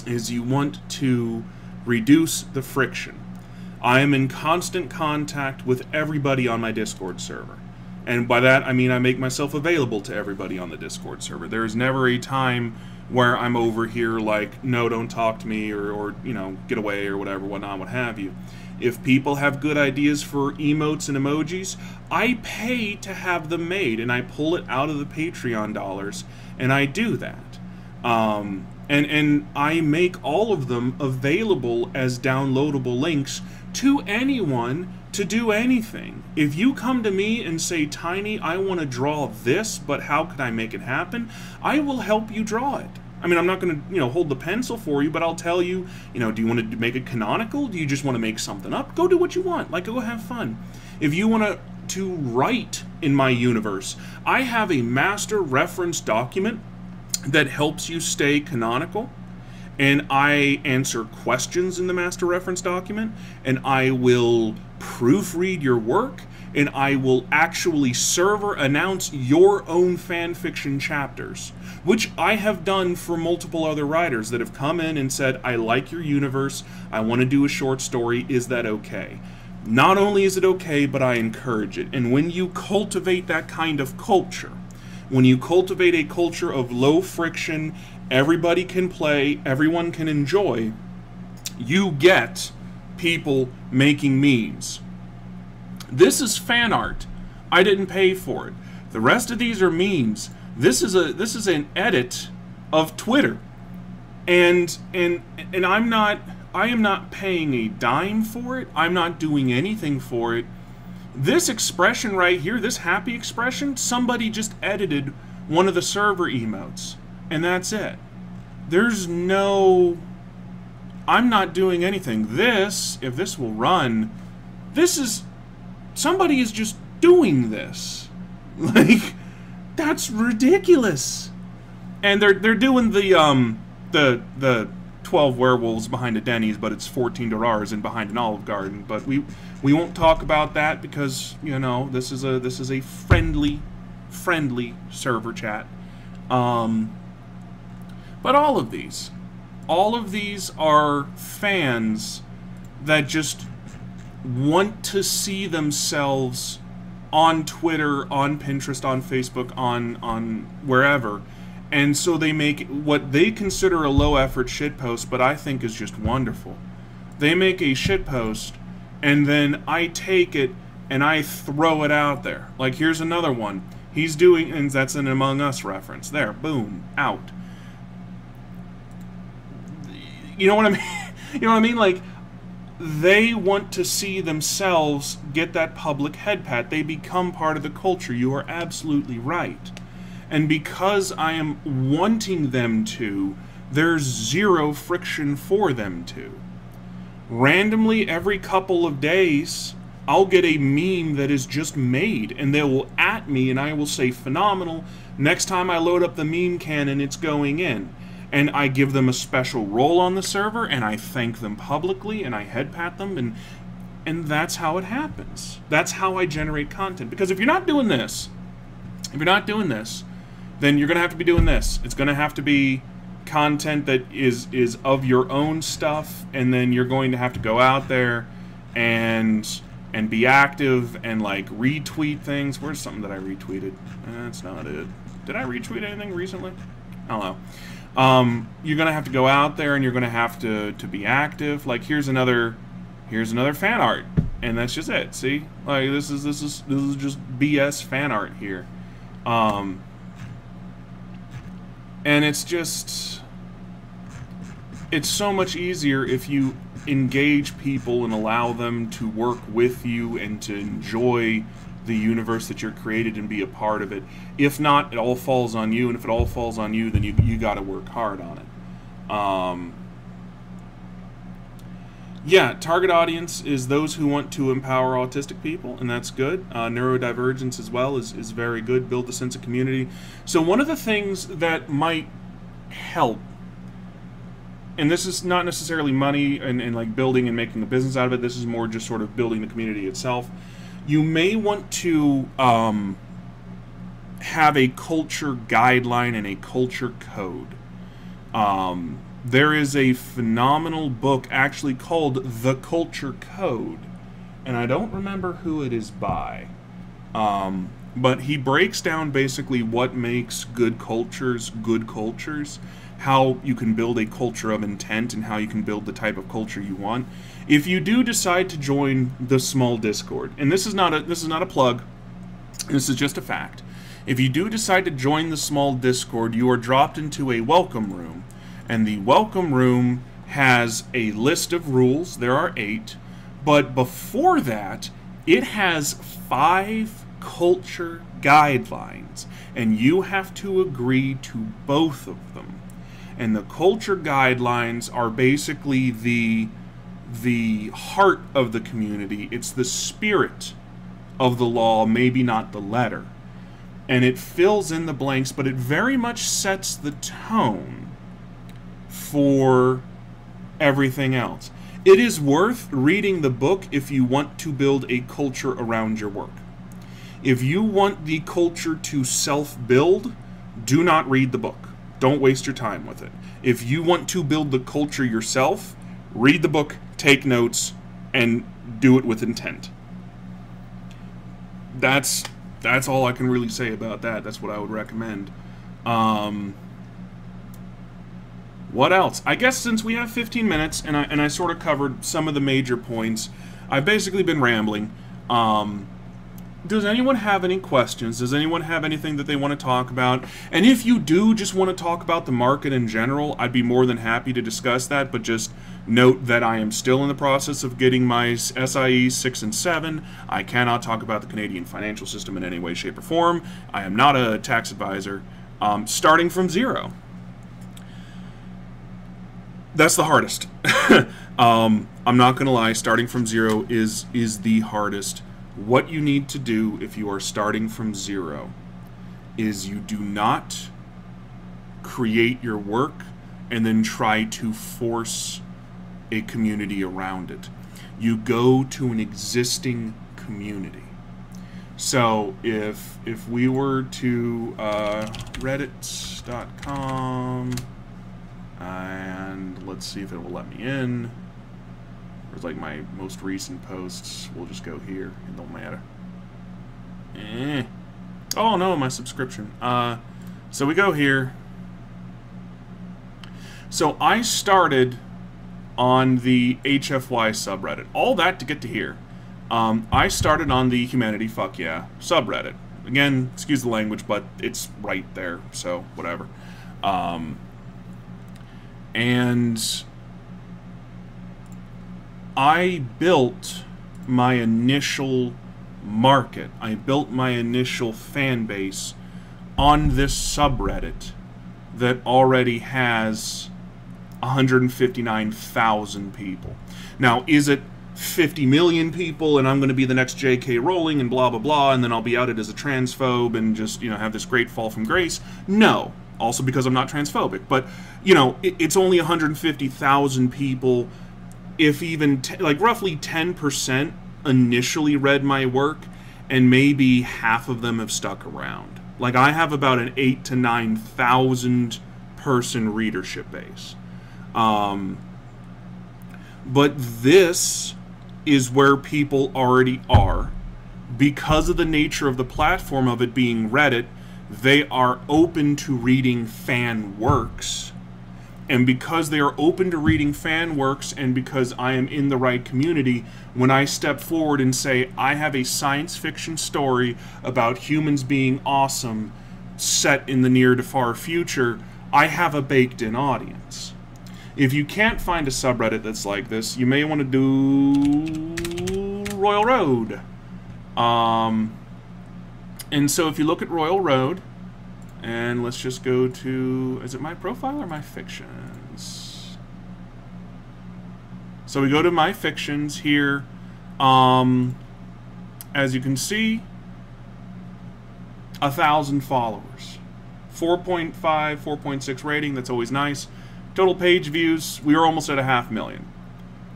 is you want to reduce the friction. I am in constant contact with everybody on my Discord server. And by that, I mean I make myself available to everybody on the Discord server. There is never a time where I'm over here like, no, don't talk to me, or, or you know, get away, or whatever, whatnot, what have you. If people have good ideas for emotes and emojis, I pay to have them made, and I pull it out of the Patreon dollars, and I do that. Um, and, and I make all of them available as downloadable links to anyone to do anything. If you come to me and say, Tiny, I want to draw this, but how can I make it happen? I will help you draw it. I mean, I'm not going to, you know, hold the pencil for you, but I'll tell you, you know, do you want to make it canonical? Do you just want to make something up? Go do what you want. Like, go have fun. If you want to to write in my universe, I have a master reference document that helps you stay canonical. And I answer questions in the master reference document, and I will proofread your work, and I will actually server announce your own fan fiction chapters, which I have done for multiple other writers that have come in and said, I like your universe, I want to do a short story, is that okay? Not only is it okay, but I encourage it. And when you cultivate that kind of culture, when you cultivate a culture of low friction, everybody can play, everyone can enjoy, you get people making memes. This is fan art. I didn't pay for it. The rest of these are memes. This is a this is an edit of Twitter. And and and I'm not I am not paying a dime for it. I'm not doing anything for it. This expression right here, this happy expression, somebody just edited one of the server emotes. And that's it. There's no I'm not doing anything. This, if this will run, this is somebody is just doing this. Like that's ridiculous. And they're they're doing the um the the 12 werewolves behind a Denny's, but it's 14 Dorars and behind an Olive Garden. But we we won't talk about that because you know this is a this is a friendly friendly server chat. Um, but all of these, all of these are fans that just want to see themselves on Twitter, on Pinterest, on Facebook, on on wherever. And so they make what they consider a low effort shit post, but I think is just wonderful. They make a shit post and then I take it and I throw it out there. Like here's another one. He's doing and that's an Among Us reference. There, boom, out. You know what I mean? you know what I mean? Like they want to see themselves get that public head pat. They become part of the culture. You are absolutely right. And because I am wanting them to, there's zero friction for them to. Randomly, every couple of days, I'll get a meme that is just made, and they will at me, and I will say, phenomenal. Next time I load up the meme cannon, it's going in and I give them a special role on the server, and I thank them publicly, and I head pat them, and and that's how it happens. That's how I generate content. Because if you're not doing this, if you're not doing this, then you're gonna have to be doing this. It's gonna have to be content that is is of your own stuff, and then you're going to have to go out there and and be active and like retweet things. Where's something that I retweeted? That's not it. Did I retweet anything recently? I don't know. Um, you're gonna have to go out there and you're gonna have to to be active. Like here's another here's another fan art, and that's just it. See, like this is this is this is just BS fan art here, um, and it's just it's so much easier if you engage people and allow them to work with you and to enjoy the universe that you're created and be a part of it. If not, it all falls on you, and if it all falls on you, then you you got to work hard on it. Um, yeah, target audience is those who want to empower autistic people, and that's good. Uh, neurodivergence as well is, is very good. Build a sense of community. So one of the things that might help, and this is not necessarily money and, and like building and making a business out of it. This is more just sort of building the community itself you may want to um, have a culture guideline and a culture code. Um, there is a phenomenal book actually called The Culture Code, and I don't remember who it is by. Um, but he breaks down basically what makes good cultures good cultures, how you can build a culture of intent, and how you can build the type of culture you want if you do decide to join the small Discord, and this is not a this is not a plug, this is just a fact. If you do decide to join the small Discord, you are dropped into a welcome room, and the welcome room has a list of rules. There are eight, but before that, it has five culture guidelines, and you have to agree to both of them. And the culture guidelines are basically the the heart of the community, it's the spirit of the law, maybe not the letter. And it fills in the blanks, but it very much sets the tone for everything else. It is worth reading the book if you want to build a culture around your work. If you want the culture to self build, do not read the book. Don't waste your time with it. If you want to build the culture yourself, read the book, take notes, and do it with intent. That's that's all I can really say about that. That's what I would recommend. Um, what else? I guess since we have 15 minutes and I, and I sort of covered some of the major points, I've basically been rambling. Um, does anyone have any questions? Does anyone have anything that they want to talk about? And if you do just want to talk about the market in general, I'd be more than happy to discuss that, but just note that I am still in the process of getting my SIE 6 and 7. I cannot talk about the Canadian financial system in any way, shape, or form. I am not a tax advisor. Um, starting from zero. That's the hardest. um, I'm not going to lie, starting from zero is, is the hardest what you need to do if you are starting from zero is you do not create your work and then try to force a community around it. You go to an existing community. So if if we were to uh, reddit.com and let's see if it will let me in. There's like my most recent posts. We'll just go here. It don't matter. Eh. Oh no, my subscription. Uh, so we go here. So I started on the HFY subreddit. All that to get to here. Um, I started on the Humanity Fuck Yeah subreddit. Again, excuse the language, but it's right there, so whatever. Um, and I built my initial market. I built my initial fan base on this subreddit that already has 159,000 people. Now, is it 50 million people and I'm going to be the next J.K. Rowling and blah, blah, blah, and then I'll be outed as a transphobe and just, you know, have this great fall from grace? No. Also because I'm not transphobic. But, you know, it's only 150,000 people if even like roughly 10% initially read my work and maybe half of them have stuck around. Like I have about an 8 to 9,000 person readership base. Um, but this is where people already are. Because of the nature of the platform of it being Reddit, they are open to reading fan works and because they are open to reading fan works and because I am in the right community, when I step forward and say, I have a science fiction story about humans being awesome set in the near to far future, I have a baked in audience. If you can't find a subreddit that's like this, you may want to do Royal Road. Um, and so if you look at Royal Road, and let's just go to, is it my profile or my fictions? So we go to my fictions here. Um, as you can see, a thousand followers. 4.5, 4.6 rating, that's always nice. Total page views, we are almost at a half million.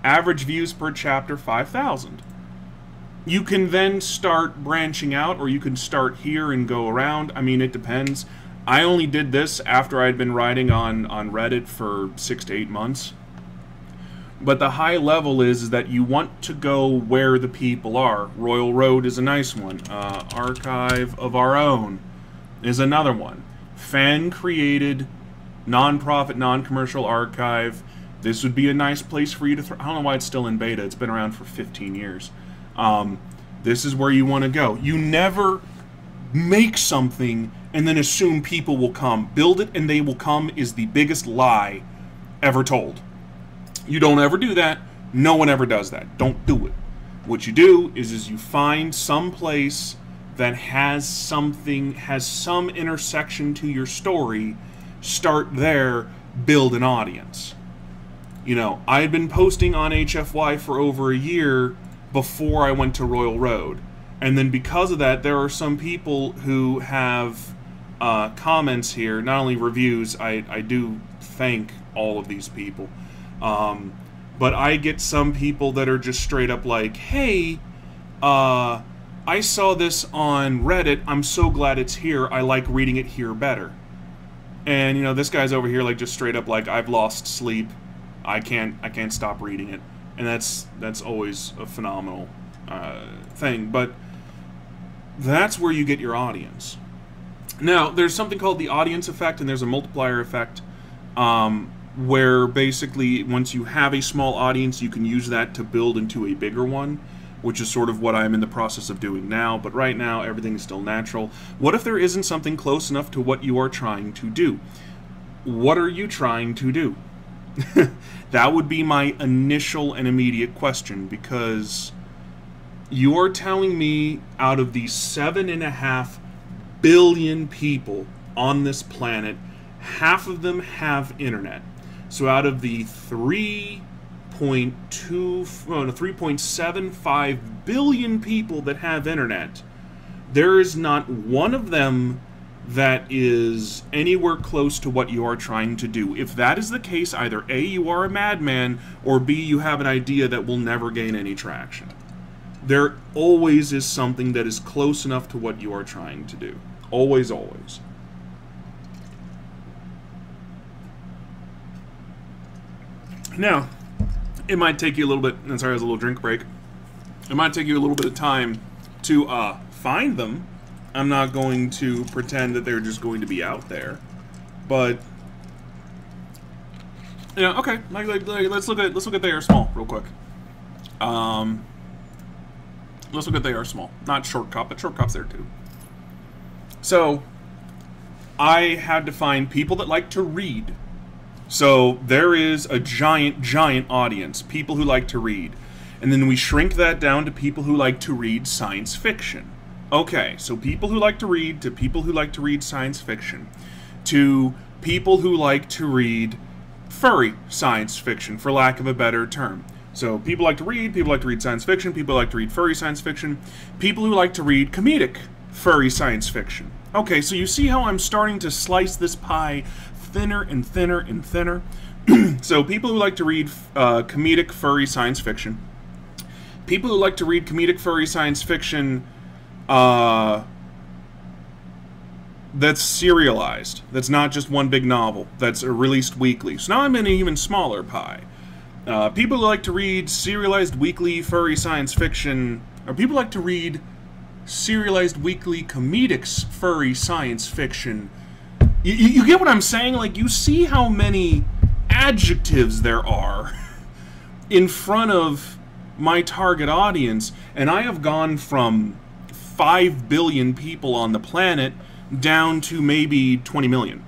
Average views per chapter, 5,000. You can then start branching out, or you can start here and go around. I mean, it depends. I only did this after I'd been writing on, on Reddit for six to eight months. But the high level is, is that you want to go where the people are. Royal Road is a nice one. Uh, Archive of Our Own is another one. Fan created, non-profit, non-commercial archive. This would be a nice place for you to. I don't know why it's still in beta. It's been around for 15 years. Um, this is where you want to go. You never make something and then assume people will come. Build it and they will come is the biggest lie ever told. You don't ever do that. No one ever does that. Don't do it. What you do is, is you find some place that has something, has some intersection to your story, start there, build an audience. You know, I had been posting on HFY for over a year before I went to Royal Road. And then because of that, there are some people who have uh, comments here, not only reviews, I, I do thank all of these people. Um, but I get some people that are just straight up like, hey, uh, I saw this on Reddit. I'm so glad it's here. I like reading it here better. And you know, this guy's over here like just straight up like I've lost sleep. I can't I can't stop reading it and that's that's always a phenomenal uh, thing. But that's where you get your audience. Now, there's something called the audience effect, and there's a multiplier effect. Um, where basically once you have a small audience, you can use that to build into a bigger one, which is sort of what I'm in the process of doing now. But right now, everything is still natural. What if there isn't something close enough to what you are trying to do? What are you trying to do? that would be my initial and immediate question because you are telling me out of the seven and a half billion people on this planet, half of them have internet. So out of the 3.2, oh, no, 3.75 billion people that have internet, there is not one of them that is anywhere close to what you are trying to do. If that is the case, either A, you are a madman, or B, you have an idea that will never gain any traction. There always is something that is close enough to what you are trying to do. Always, always. Now, it might take you a little bit, and sorry, I was a little drink break. It might take you a little bit of time to uh, find them. I'm not going to pretend that they're just going to be out there, but yeah, okay. Like, like, like, let's look at let's look at they are small real quick. Um, let's look at they are small, not short cop, but short cop's there too. So, I had to find people that like to read so there is a giant, giant audience, people who like to read. And then we shrink that down to people who like to read science fiction. Okay, so people who like to read to people who like to read science fiction to people who like to read furry science fiction, for lack of a better term. So people like to read, people like to read science fiction, people like to read furry science fiction, people who like to read comedic furry science fiction. Okay, so you see how I'm starting to slice this pie thinner and thinner and thinner. so people who like to read uh, comedic furry science fiction, people who like to read comedic furry science fiction uh, that's serialized, that's not just one big novel, that's released weekly. So now I'm in an even smaller pie. Uh, people who like to read serialized weekly furry science fiction, or people like to read serialized weekly comedic furry science fiction you, you get what I'm saying? Like, you see how many adjectives there are in front of my target audience, and I have gone from 5 billion people on the planet down to maybe 20 million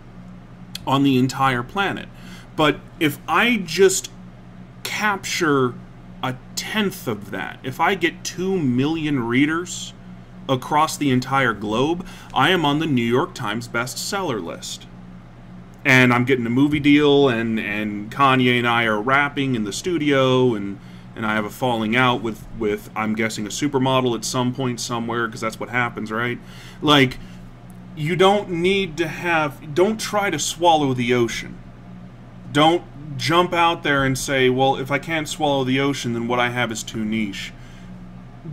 on the entire planet. But if I just capture a tenth of that, if I get 2 million readers, across the entire globe, I am on the New York Times bestseller list. And I'm getting a movie deal, and, and Kanye and I are rapping in the studio, and, and I have a falling out with, with, I'm guessing, a supermodel at some point somewhere, because that's what happens, right? Like, you don't need to have, don't try to swallow the ocean. Don't jump out there and say, well, if I can't swallow the ocean, then what I have is too niche.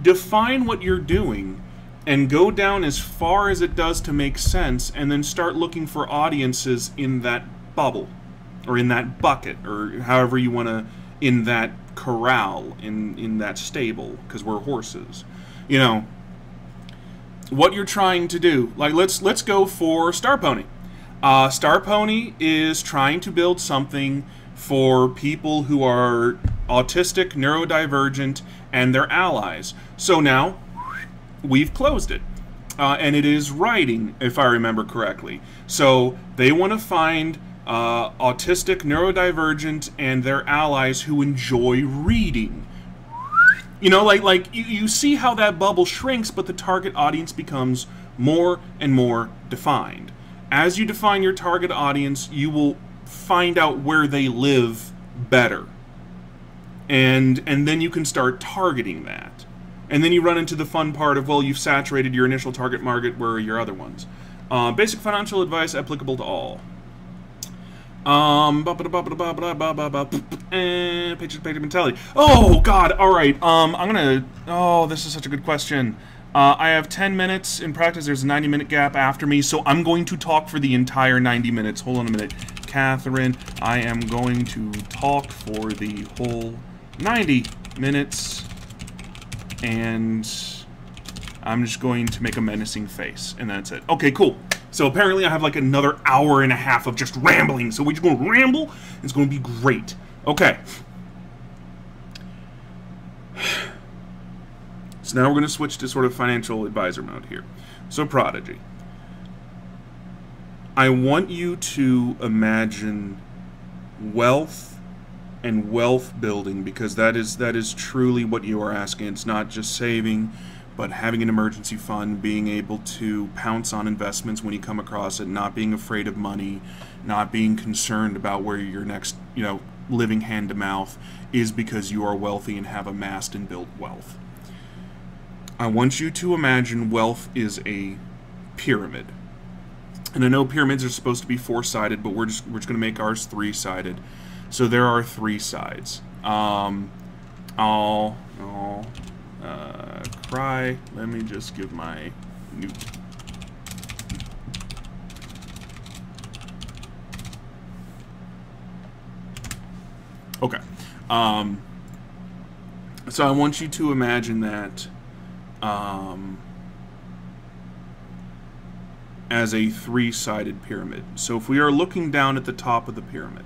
Define what you're doing and go down as far as it does to make sense and then start looking for audiences in that bubble or in that bucket or however you want to in that corral in in that stable because we're horses. You know what you're trying to do like let's let's go for star pony. Uh, star pony is trying to build something for people who are autistic neurodivergent and their allies. So now we've closed it. Uh, and it is writing, if I remember correctly. So they want to find uh, autistic, neurodivergent, and their allies who enjoy reading. You know, like like you, you see how that bubble shrinks, but the target audience becomes more and more defined. As you define your target audience, you will find out where they live better. And and then you can start targeting that. And then you run into the fun part of, well, you've saturated your initial target market, where are your other ones? Uh, basic financial advice applicable to all. Um, and patient patient mentality. Oh God! All right. Um, I'm gonna. Oh, this is such a good question. Uh, I have 10 minutes in practice. There's a 90 minute gap after me, so I'm going to talk for the entire 90 minutes. Hold on a minute, Catherine. I am going to talk for the whole 90 minutes and I'm just going to make a menacing face, and that's it. Okay, cool. So apparently I have like another hour and a half of just rambling. So we're just going to ramble. It's going to be great. Okay. So now we're going to switch to sort of financial advisor mode here. So Prodigy. I want you to imagine wealth and wealth building because that is that is truly what you are asking. It's not just saving, but having an emergency fund, being able to pounce on investments when you come across it, not being afraid of money, not being concerned about where your next, you know, living hand to mouth is because you are wealthy and have amassed and built wealth. I want you to imagine wealth is a pyramid. And I know pyramids are supposed to be four-sided, but we're just we're just going to make ours three-sided. So there are three sides. Um, I'll, I'll uh, cry. Let me just give my new. Okay. Um, so I want you to imagine that um, as a three-sided pyramid. So if we are looking down at the top of the pyramid,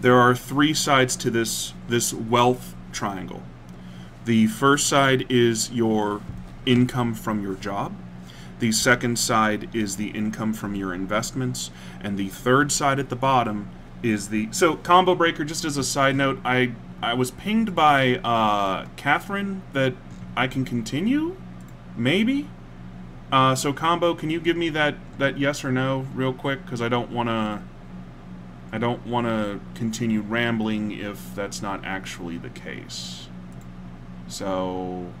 there are three sides to this this wealth triangle. The first side is your income from your job. The second side is the income from your investments. And the third side at the bottom is the... So, Combo Breaker, just as a side note, I, I was pinged by uh, Catherine that I can continue? Maybe? Uh, so, Combo, can you give me that, that yes or no real quick? Because I don't want to... I don't want to continue rambling if that's not actually the case. So,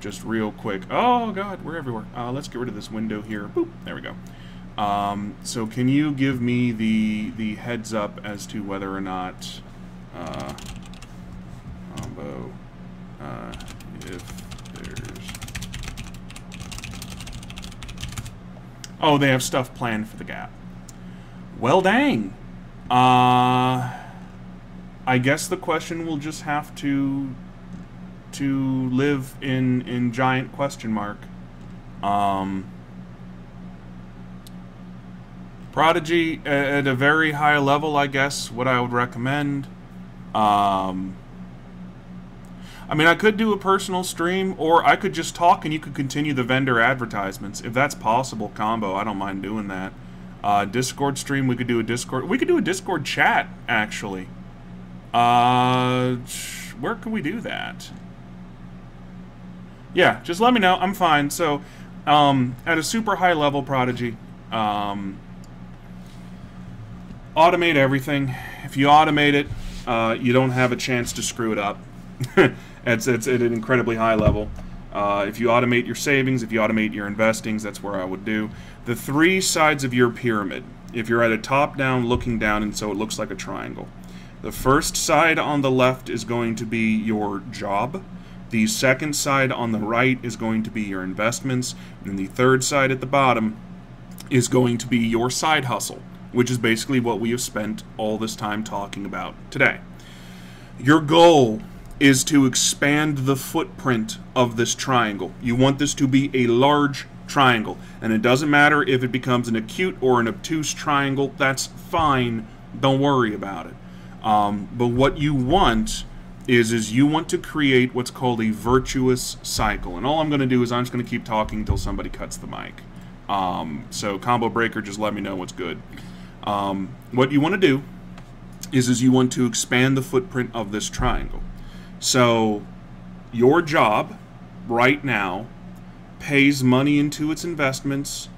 just real quick. Oh, God, we're everywhere. Uh, let's get rid of this window here. Boop, there we go. Um, so can you give me the the heads up as to whether or not uh, combo uh, if there's oh they have stuff planned for the gap well dang uh I guess the question will just have to to live in in giant question mark um Prodigy at a very high level, I guess, what I would recommend. Um, I mean, I could do a personal stream, or I could just talk and you could continue the vendor advertisements. If that's possible combo, I don't mind doing that. Uh, Discord stream, we could do a Discord. We could do a Discord chat, actually. Uh, where can we do that? Yeah, just let me know. I'm fine. So, um, at a super high level, Prodigy, um, automate everything. If you automate it, uh, you don't have a chance to screw it up. it's, it's at an incredibly high level. Uh, if you automate your savings, if you automate your investings, that's where I would do. The three sides of your pyramid, if you're at a top down looking down and so it looks like a triangle. The first side on the left is going to be your job. The second side on the right is going to be your investments. And the third side at the bottom is going to be your side hustle which is basically what we have spent all this time talking about today. Your goal is to expand the footprint of this triangle. You want this to be a large triangle, and it doesn't matter if it becomes an acute or an obtuse triangle, that's fine. Don't worry about it. Um, but what you want is is you want to create what's called a virtuous cycle. And all I'm going to do is I'm just going to keep talking until somebody cuts the mic. Um, so combo breaker, just let me know what's good. Um, what you want to do is, is you want to expand the footprint of this triangle. So your job right now pays money into its investments,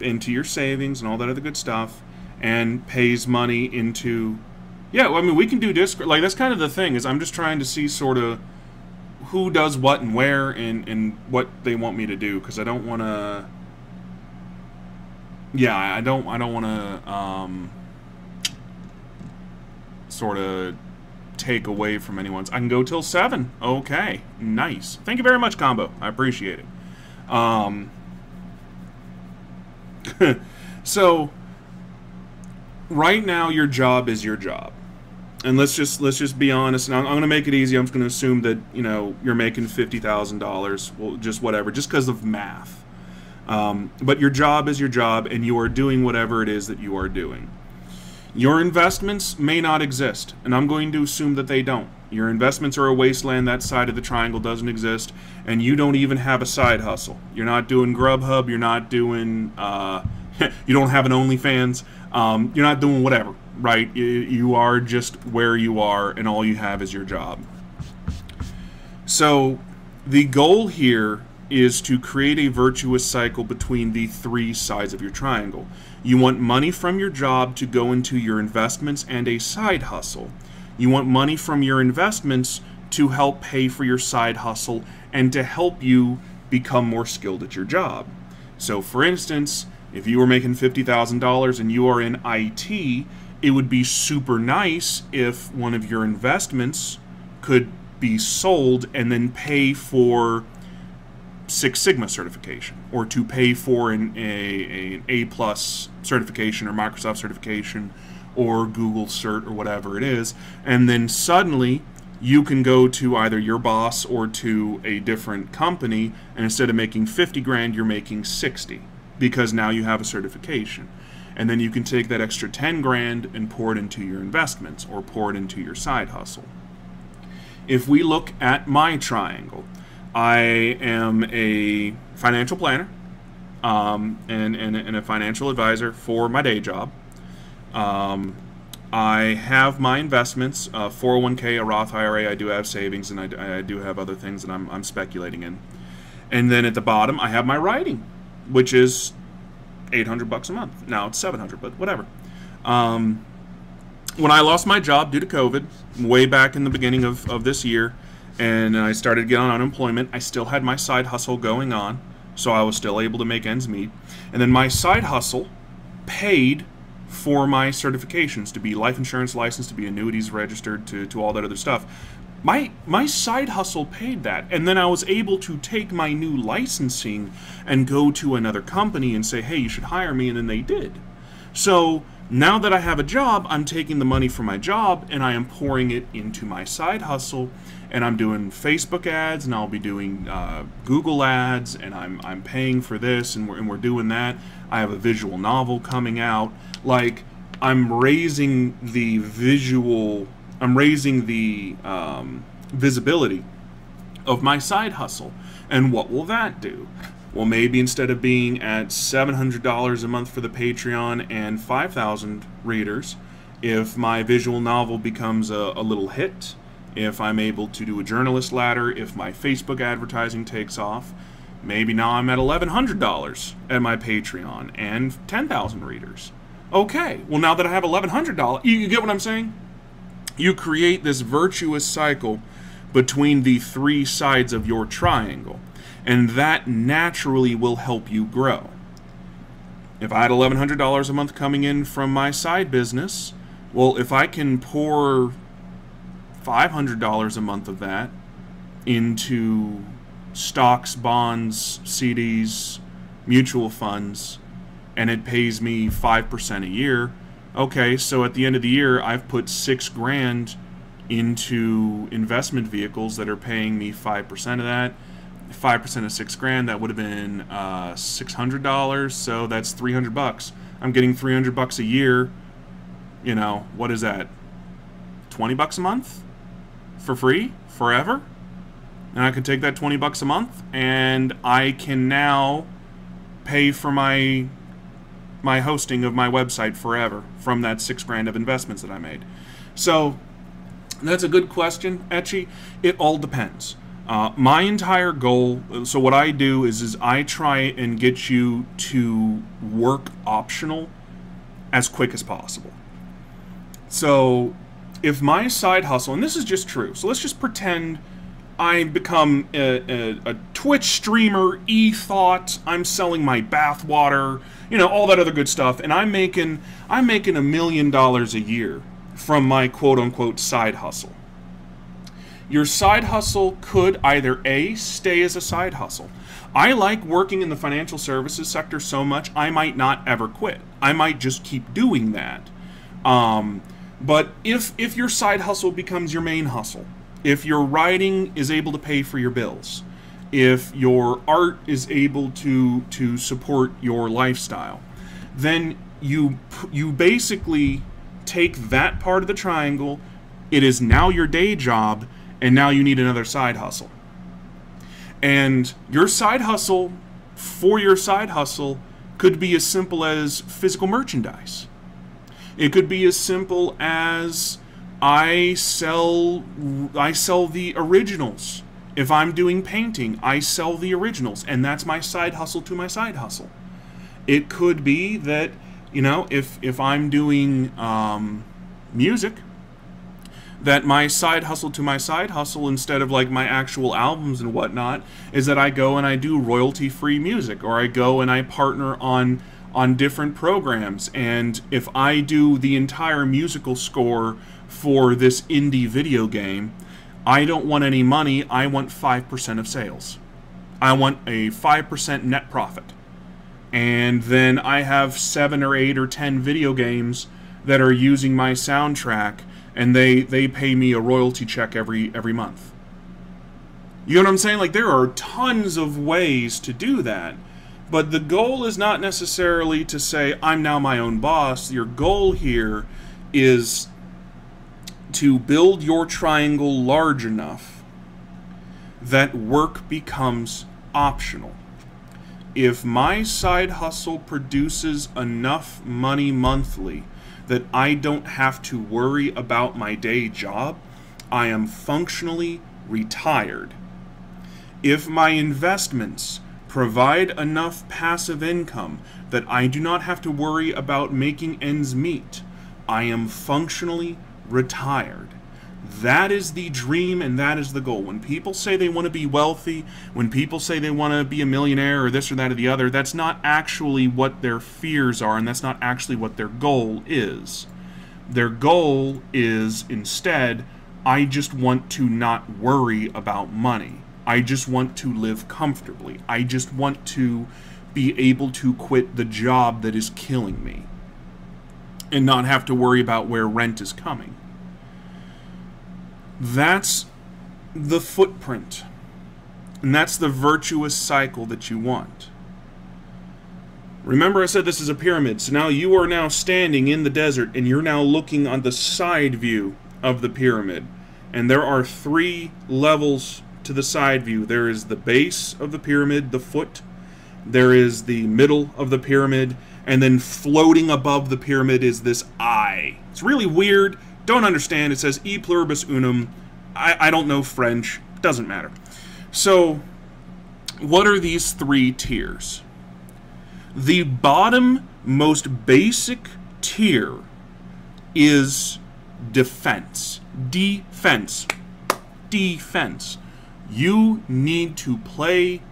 into your savings and all that other good stuff, and pays money into yeah, well, I mean we can do Discord like that's kind of the thing is I'm just trying to see sort of who does what and where and and what they want me to do because I don't want to yeah, I don't I don't want to um, sort of take away from anyone's. I can go till seven. Okay, nice. Thank you very much, combo. I appreciate it. Um, so right now, your job is your job, and let's just let's just be honest. And I'm, I'm going to make it easy. I'm just going to assume that you know you're making fifty thousand dollars. Well, just whatever, just because of math. Um, but your job is your job, and you are doing whatever it is that you are doing. Your investments may not exist, and I'm going to assume that they don't. Your investments are a wasteland, that side of the triangle doesn't exist, and you don't even have a side hustle. You're not doing Grubhub, you're not doing, uh, you don't have an OnlyFans, um, you're not doing whatever, right? You, you are just where you are, and all you have is your job. So, the goal here is to create a virtuous cycle between the three sides of your triangle. You want money from your job to go into your investments and a side hustle. You want money from your investments to help pay for your side hustle and to help you become more skilled at your job. So, for instance, if you were making $50,000 and you are in IT, it would be super nice if one of your investments could be sold and then pay for Six Sigma certification or to pay for an a, an a plus certification or Microsoft certification or Google cert or whatever it is, and then suddenly you can go to either your boss or to a different company, and instead of making 50 grand, you're making 60 because now you have a certification. And then you can take that extra 10 grand and pour it into your investments or pour it into your side hustle. If we look at my triangle, I am a financial planner um, and, and, and, a financial advisor for my day job. Um, I have my investments, uh, 401k, a Roth IRA. I do have savings, and I, I do have other things that I'm, I'm speculating in. And then at the bottom, I have my writing, which is 800 bucks a month. Now it's 700, but whatever. Um, when I lost my job due to COVID, way back in the beginning of, of this year, and I started getting on unemployment. I still had my side hustle going on, so I was still able to make ends meet. And then my side hustle paid for my certifications to be life insurance licensed, to be annuities registered, to, to all that other stuff. My my side hustle paid that, and then I was able to take my new licensing and go to another company and say, "Hey, you should hire me," and then they did. So now that I have a job, I'm taking the money from my job and I am pouring it into my side hustle. And I'm doing Facebook ads and I'll be doing uh, Google ads and I'm, I'm paying for this and we're, and we're doing that. I have a visual novel coming out. Like, I'm raising the visual, I'm raising the um, visibility of my side hustle. And what will that do? Well, maybe instead of being at $700 a month for the Patreon and 5,000 readers, if my visual novel becomes a, a, little hit, if I'm able to do a journalist ladder, if my Facebook advertising takes off, maybe now I'm at $1,100 at my Patreon and 10,000 readers. Okay, well, now that I have $1,100, you, you get what I'm saying? You create this virtuous cycle between the three sides of your triangle and that naturally will help you grow. If I had $1,100 a month coming in from my side business, well, if I can pour $500 a month of that into stocks, bonds, CDs, mutual funds, and it pays me 5% a year, okay, so at the end of the year, I've put six grand into investment vehicles that are paying me 5% of that 5% of six grand, that would have been uh, $600. So that's 300 bucks. I'm getting 300 bucks a year. You know, what is that? 20 bucks a month for free forever? And I can take that 20 bucks a month and I can now pay for my my hosting of my website forever from that 6 grand of investments that I made. So, that's a good question, Etchy. It all depends. Uh, my entire goal, so what I do is, is I try and get you to work optional as quick as possible. So if my side hustle, and this is just true, so let's just pretend I become a, a, a Twitch streamer, e-thought, I'm selling my bathwater, you know, all that other good stuff, and I'm making I'm making a million dollars a year from my quote unquote side hustle. Your side hustle could either A, stay as a side hustle. I like working in the financial services sector so much, I might not ever quit. I might just keep doing that. Um, but if, if your side hustle becomes your main hustle, if your writing is able to pay for your bills, if your art is able to to support your lifestyle, then you you basically take that part of the triangle. It is now your day job, and now you need another side hustle. And your side hustle for your side hustle could be as simple as physical merchandise. It could be as simple as I sell I sell the originals. If I'm doing painting, I sell the originals and that's my side hustle to my side hustle. It could be that, you know, if if I'm doing um, music, that my side hustle to my side hustle instead of like my actual albums and whatnot is that I go and I do royalty free music or I go and I partner on on different programs and if I do the entire musical score for this indie video game I don't want any money I want 5% of sales I want a 5% net profit and then I have 7 or 8 or 10 video games that are using my soundtrack and they they pay me a royalty check every every month. You know what I'm saying? Like there are tons of ways to do that. But the goal is not necessarily to say I'm now my own boss. Your goal here is to build your triangle large enough that work becomes optional. If my side hustle produces enough money monthly that I don't have to worry about my day job, I am functionally retired. If my investments provide enough passive income that I do not have to worry about making ends meet, I am functionally retired. That is the dream and that is the goal. When people say they want to be wealthy, when people say they want to be a millionaire or this or that or the other, that's not actually what their fears are and that's not actually what their goal is. Their goal is instead, I just want to not worry about money. I just want to live comfortably. I just want to be able to quit the job that is killing me and not have to worry about where rent is coming. That's the footprint. And that's the virtuous cycle that you want. Remember I said this is a pyramid, so now you are now standing in the desert and you're now looking on the side view of the pyramid. And there are three levels to the side view. There is the base of the pyramid, the foot. There is the middle of the pyramid. And then floating above the pyramid is this eye. It's really weird. Don't understand. It says e pluribus unum. I, I don't know French. Doesn't matter. So, what are these three tiers? The bottom, most basic tier is defense. Defense. Defense. You need to play.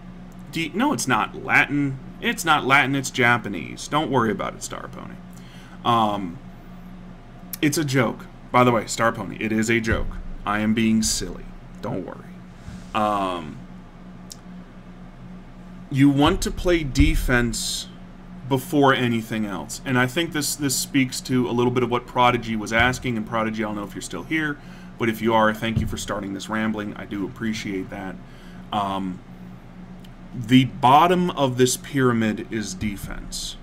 De- no, it's not Latin. It's not Latin, it's Japanese. Don't worry about it, Star Pony. Um, it's a joke. By the way, Star Pony, it is a joke. I am being silly. Don't worry. Um, you want to play defense before anything else. And I think this this speaks to a little bit of what Prodigy was asking. And Prodigy, I don't know if you're still here, but if you are, thank you for starting this rambling. I do appreciate that. Um, the bottom of this pyramid is defense.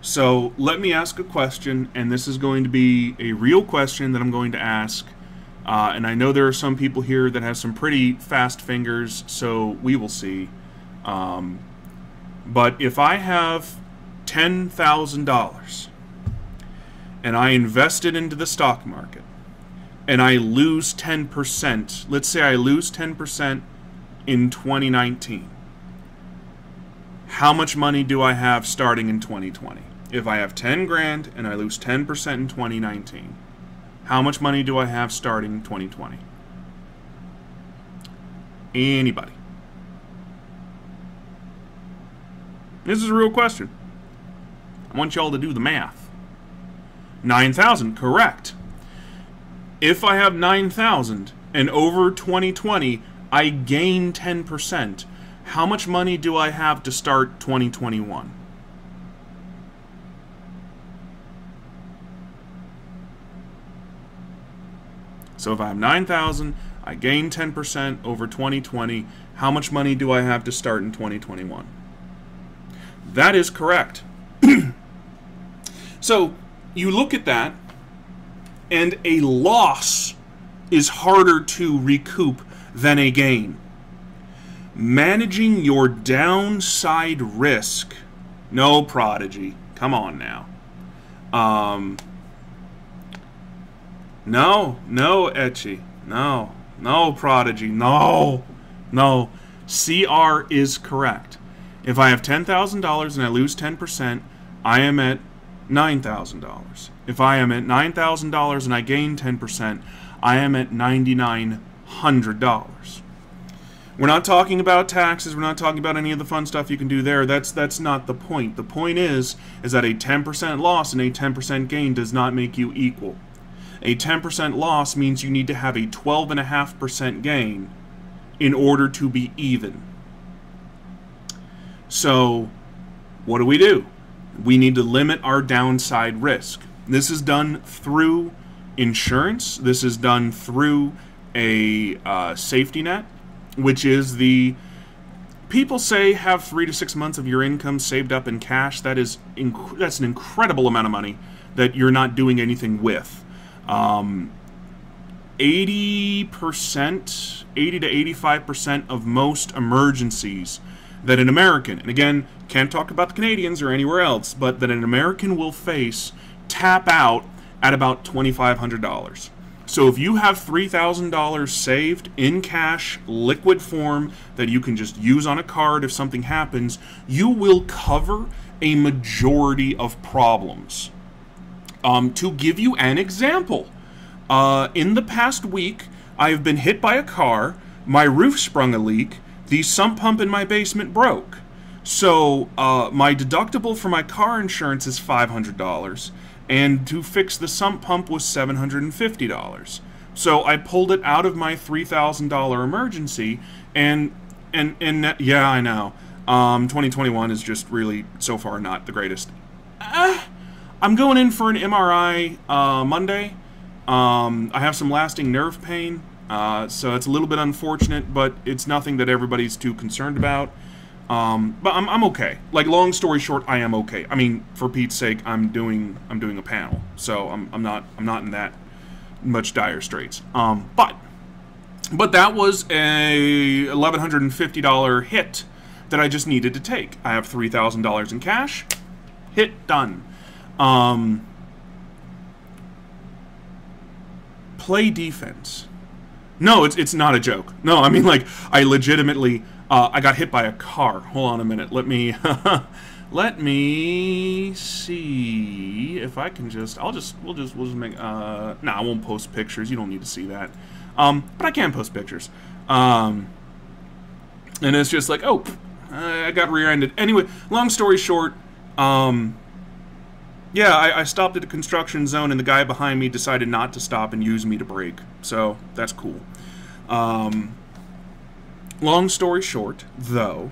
So let me ask a question, and this is going to be a real question that I'm going to ask. Uh, and I know there are some people here that have some pretty fast fingers, so we will see. Um, but if I have $10,000 and I invest it into the stock market and I lose 10%, let's say I lose 10% in 2019, how much money do I have starting in 2020? if I have 10 grand and I lose 10% in 2019, how much money do I have starting 2020? Anybody? This is a real question. I want y'all to do the math. 9,000, correct. If I have 9,000 and over 2020 I gain 10%, how much money do I have to start 2021? So if I have 9,000, I gain 10% over 2020, How much money do I have to start in 2021? That is correct. so you look at that, and a loss is harder to recoup than a gain. Managing your downside risk. No, Prodigy. Come on now. Um, no, no, Etchy. No, no, Prodigy. No, no. CR is correct. If I have $10,000 and I lose 10%, I am at $9,000. If I am at $9,000 and I gain 10%, I am at $9,900. We're not talking about taxes. We're not talking about any of the fun stuff you can do there. That's that's not the point. The point is is that a 10% loss and a 10% gain does not make you equal. A 10% loss means you need to have a 12.5% gain in order to be even. So, what do we do? We need to limit our downside risk. This is done through insurance. This is done through a uh, safety net which is the people say have three to six months of your income saved up in cash. That is that's an incredible amount of money that you're not doing anything with. Um, 80%, 80 to 85% of most emergencies that an American, and again, can't talk about the Canadians or anywhere else, but that an American will face tap out at about $2,500. So if you have $3,000 saved in cash, liquid form, that you can just use on a card if something happens, you will cover a majority of problems. Um, to give you an example, uh, in the past week, I have been hit by a car, my roof sprung a leak, the sump pump in my basement broke. So uh, my deductible for my car insurance is $500 and to fix the sump pump was $750. So I pulled it out of my $3,000 emergency, and and and yeah, I know. Um, 2021 is just really so far not the greatest. Uh, I'm going in for an MRI uh, Monday. Um, I have some lasting nerve pain, uh, so it's a little bit unfortunate, but it's nothing that everybody's too concerned about. Um, but I'm, I'm okay. Like long story short, I am okay. I mean, for Pete's sake, I'm doing I'm doing a panel, so I'm, I'm not I'm not in that much dire straits. Um, but but that was a eleven hundred and fifty dollar hit that I just needed to take. I have three thousand dollars in cash. Hit done. Um, play defense. No, it's it's not a joke. No, I mean like I legitimately uh, I got hit by a car. Hold on a minute. Let me let me see if I can just. I'll just. We'll just. We'll just make. Uh, no, nah, I won't post pictures. You don't need to see that. Um, but I can post pictures. Um, and it's just like, oh, I got rear-ended. Anyway, long story short, um, yeah, I, I, stopped at a construction zone, and the guy behind me decided not to stop and use me to brake. So that's cool. Um, Long story short, though,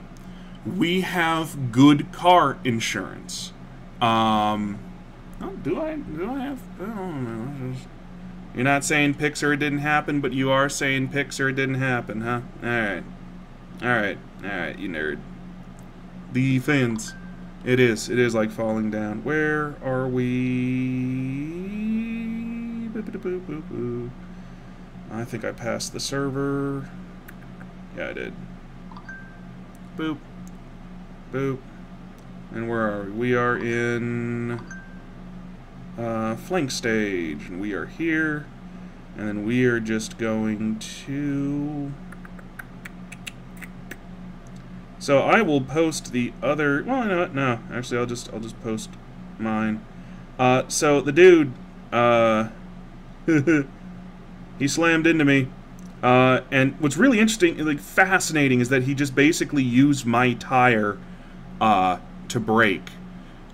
we have good car insurance. Um, oh, do I? Do I have? I. You're not saying Pixar didn't happen, but you are saying Pixar didn't happen, huh? All right, all right, all right, you nerd. The fans. It is. It is like falling down. Where are we? I think I passed the server. Yeah, I did. Boop. Boop. And where are we? We are in uh, flank stage, and we are here. And then we are just going to... So I will post the other... Well, no, no. Actually, I'll just I'll just post mine. Uh, so the dude, uh, he slammed into me. Uh, and what's really interesting, like fascinating, is that he just basically used my tire uh, to brake.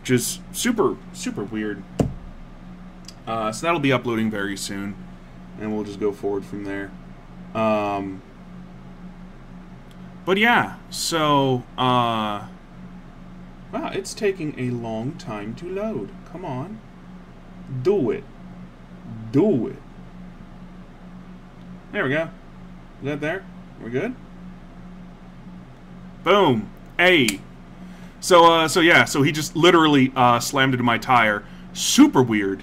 Just super, super weird. Uh, so that'll be uploading very soon, and we'll just go forward from there. Um, but yeah, so uh, wow, it's taking a long time to load. Come on, do it, do it. There we go. Is that there? We're good? Boom. A. So, uh, so yeah, so he just literally uh, slammed into my tire. Super weird.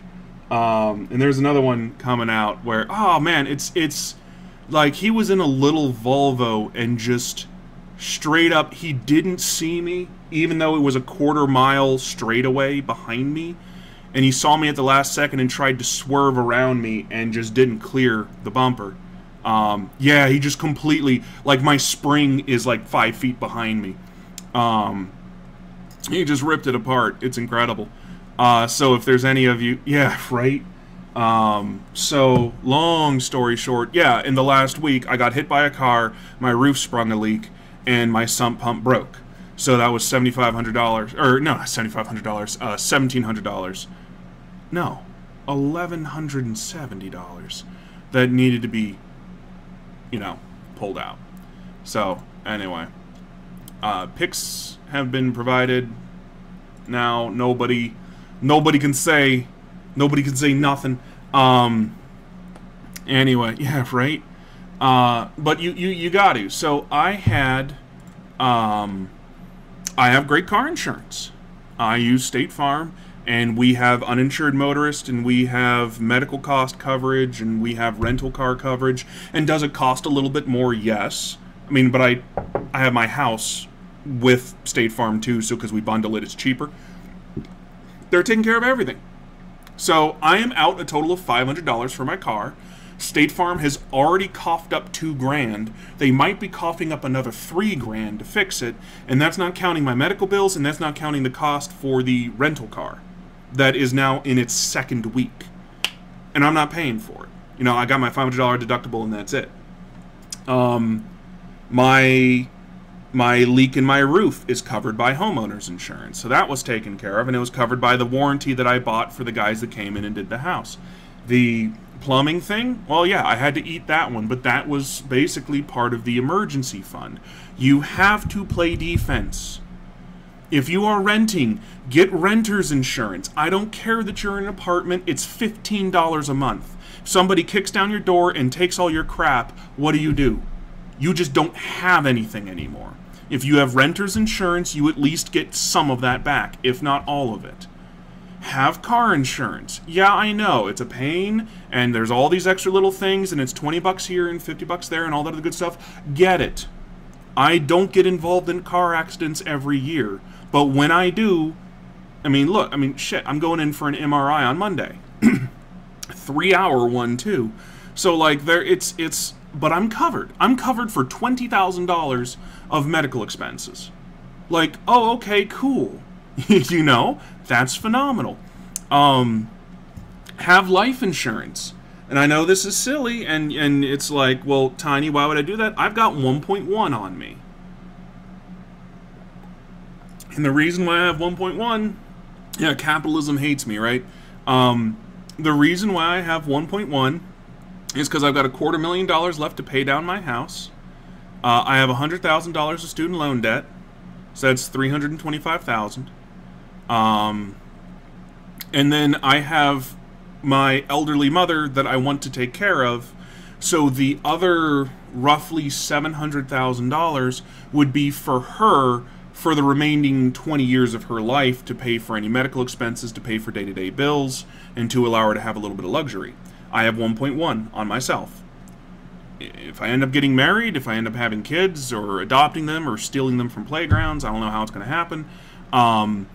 Um, and there's another one coming out where, oh man, it's it's like he was in a little Volvo and just straight up, he didn't see me, even though it was a quarter mile straight away behind me. And he saw me at the last second and tried to swerve around me and just didn't clear the bumper. Um, yeah, he just completely, like my spring is like five feet behind me. Um, he just ripped it apart. It's incredible. Uh, so if there's any of you, yeah, right. Um, so long story short, yeah, in the last week I got hit by a car, my roof sprung a leak, and my sump pump broke. So that was seventy five hundred dollars, or no, seventy five hundred dollars, uh, seventeen hundred dollars. No, eleven hundred and seventy dollars that needed to be, you know, pulled out. So anyway, uh, pics have been provided. Now nobody, nobody can say, nobody can say nothing. Um. Anyway, yeah, right. Uh, but you, you, you got to. So I had, um, I have great car insurance. I use State Farm, and we have uninsured motorist, and we have medical cost coverage, and we have rental car coverage. And does it cost a little bit more? Yes. I mean, but I, I have my house with State Farm too, so because we bundle it, it's cheaper. They're taking care of everything. So I am out a total of $500 for my car. State Farm has already coughed up two grand. They might be coughing up another three grand to fix it, and that's not counting my medical bills, and that's not counting the cost for the rental car that is now in its second week. And I'm not paying for it. You know, I got my $500 deductible, and that's it. Um, my my leak in my roof is covered by homeowners insurance. So that was taken care of, and it was covered by the warranty that I bought for the guys that came in and did the house. The plumbing thing, well, yeah, I had to eat that one, but that was basically part of the emergency fund. You have to play defense. If you are renting, get renter's insurance. I don't care that you're in an apartment, it's $15 a month. Somebody kicks down your door and takes all your crap, what do you do? You just don't have anything anymore. If you have renter's insurance, you at least get some of that back, if not all of it have car insurance. Yeah, I know, it's a pain, and there's all these extra little things, and it's 20 bucks here and 50 bucks there and all that other good stuff. Get it. I don't get involved in car accidents every year, but when I do, I mean, look, I mean, shit, I'm going in for an MRI on Monday. Three hour one, too. So, like, there, it's, it's, but I'm covered. I'm covered for $20,000 of medical expenses. Like, oh, okay, cool. you know, that's phenomenal. Um, have life insurance. And I know this is silly, and, and it's like, well, Tiny, why would I do that? I've got 1.1 on me. And the reason why I have 1.1, yeah, capitalism hates me, right? Um, the reason why I have 1.1 is because I've got a quarter million dollars left to pay down my house. Uh, I have $100,000 of student loan debt, so that's 325000 um, and then I have my elderly mother that I want to take care of. So the other roughly $700,000 would be for her for the remaining 20 years of her life to pay for any medical expenses, to pay for day to day bills, and to allow her to have a little bit of luxury. I have 1.1 on myself. If I end up getting married, if I end up having kids, or adopting them, or stealing them from playgrounds, I don't know how it's going to happen. Um,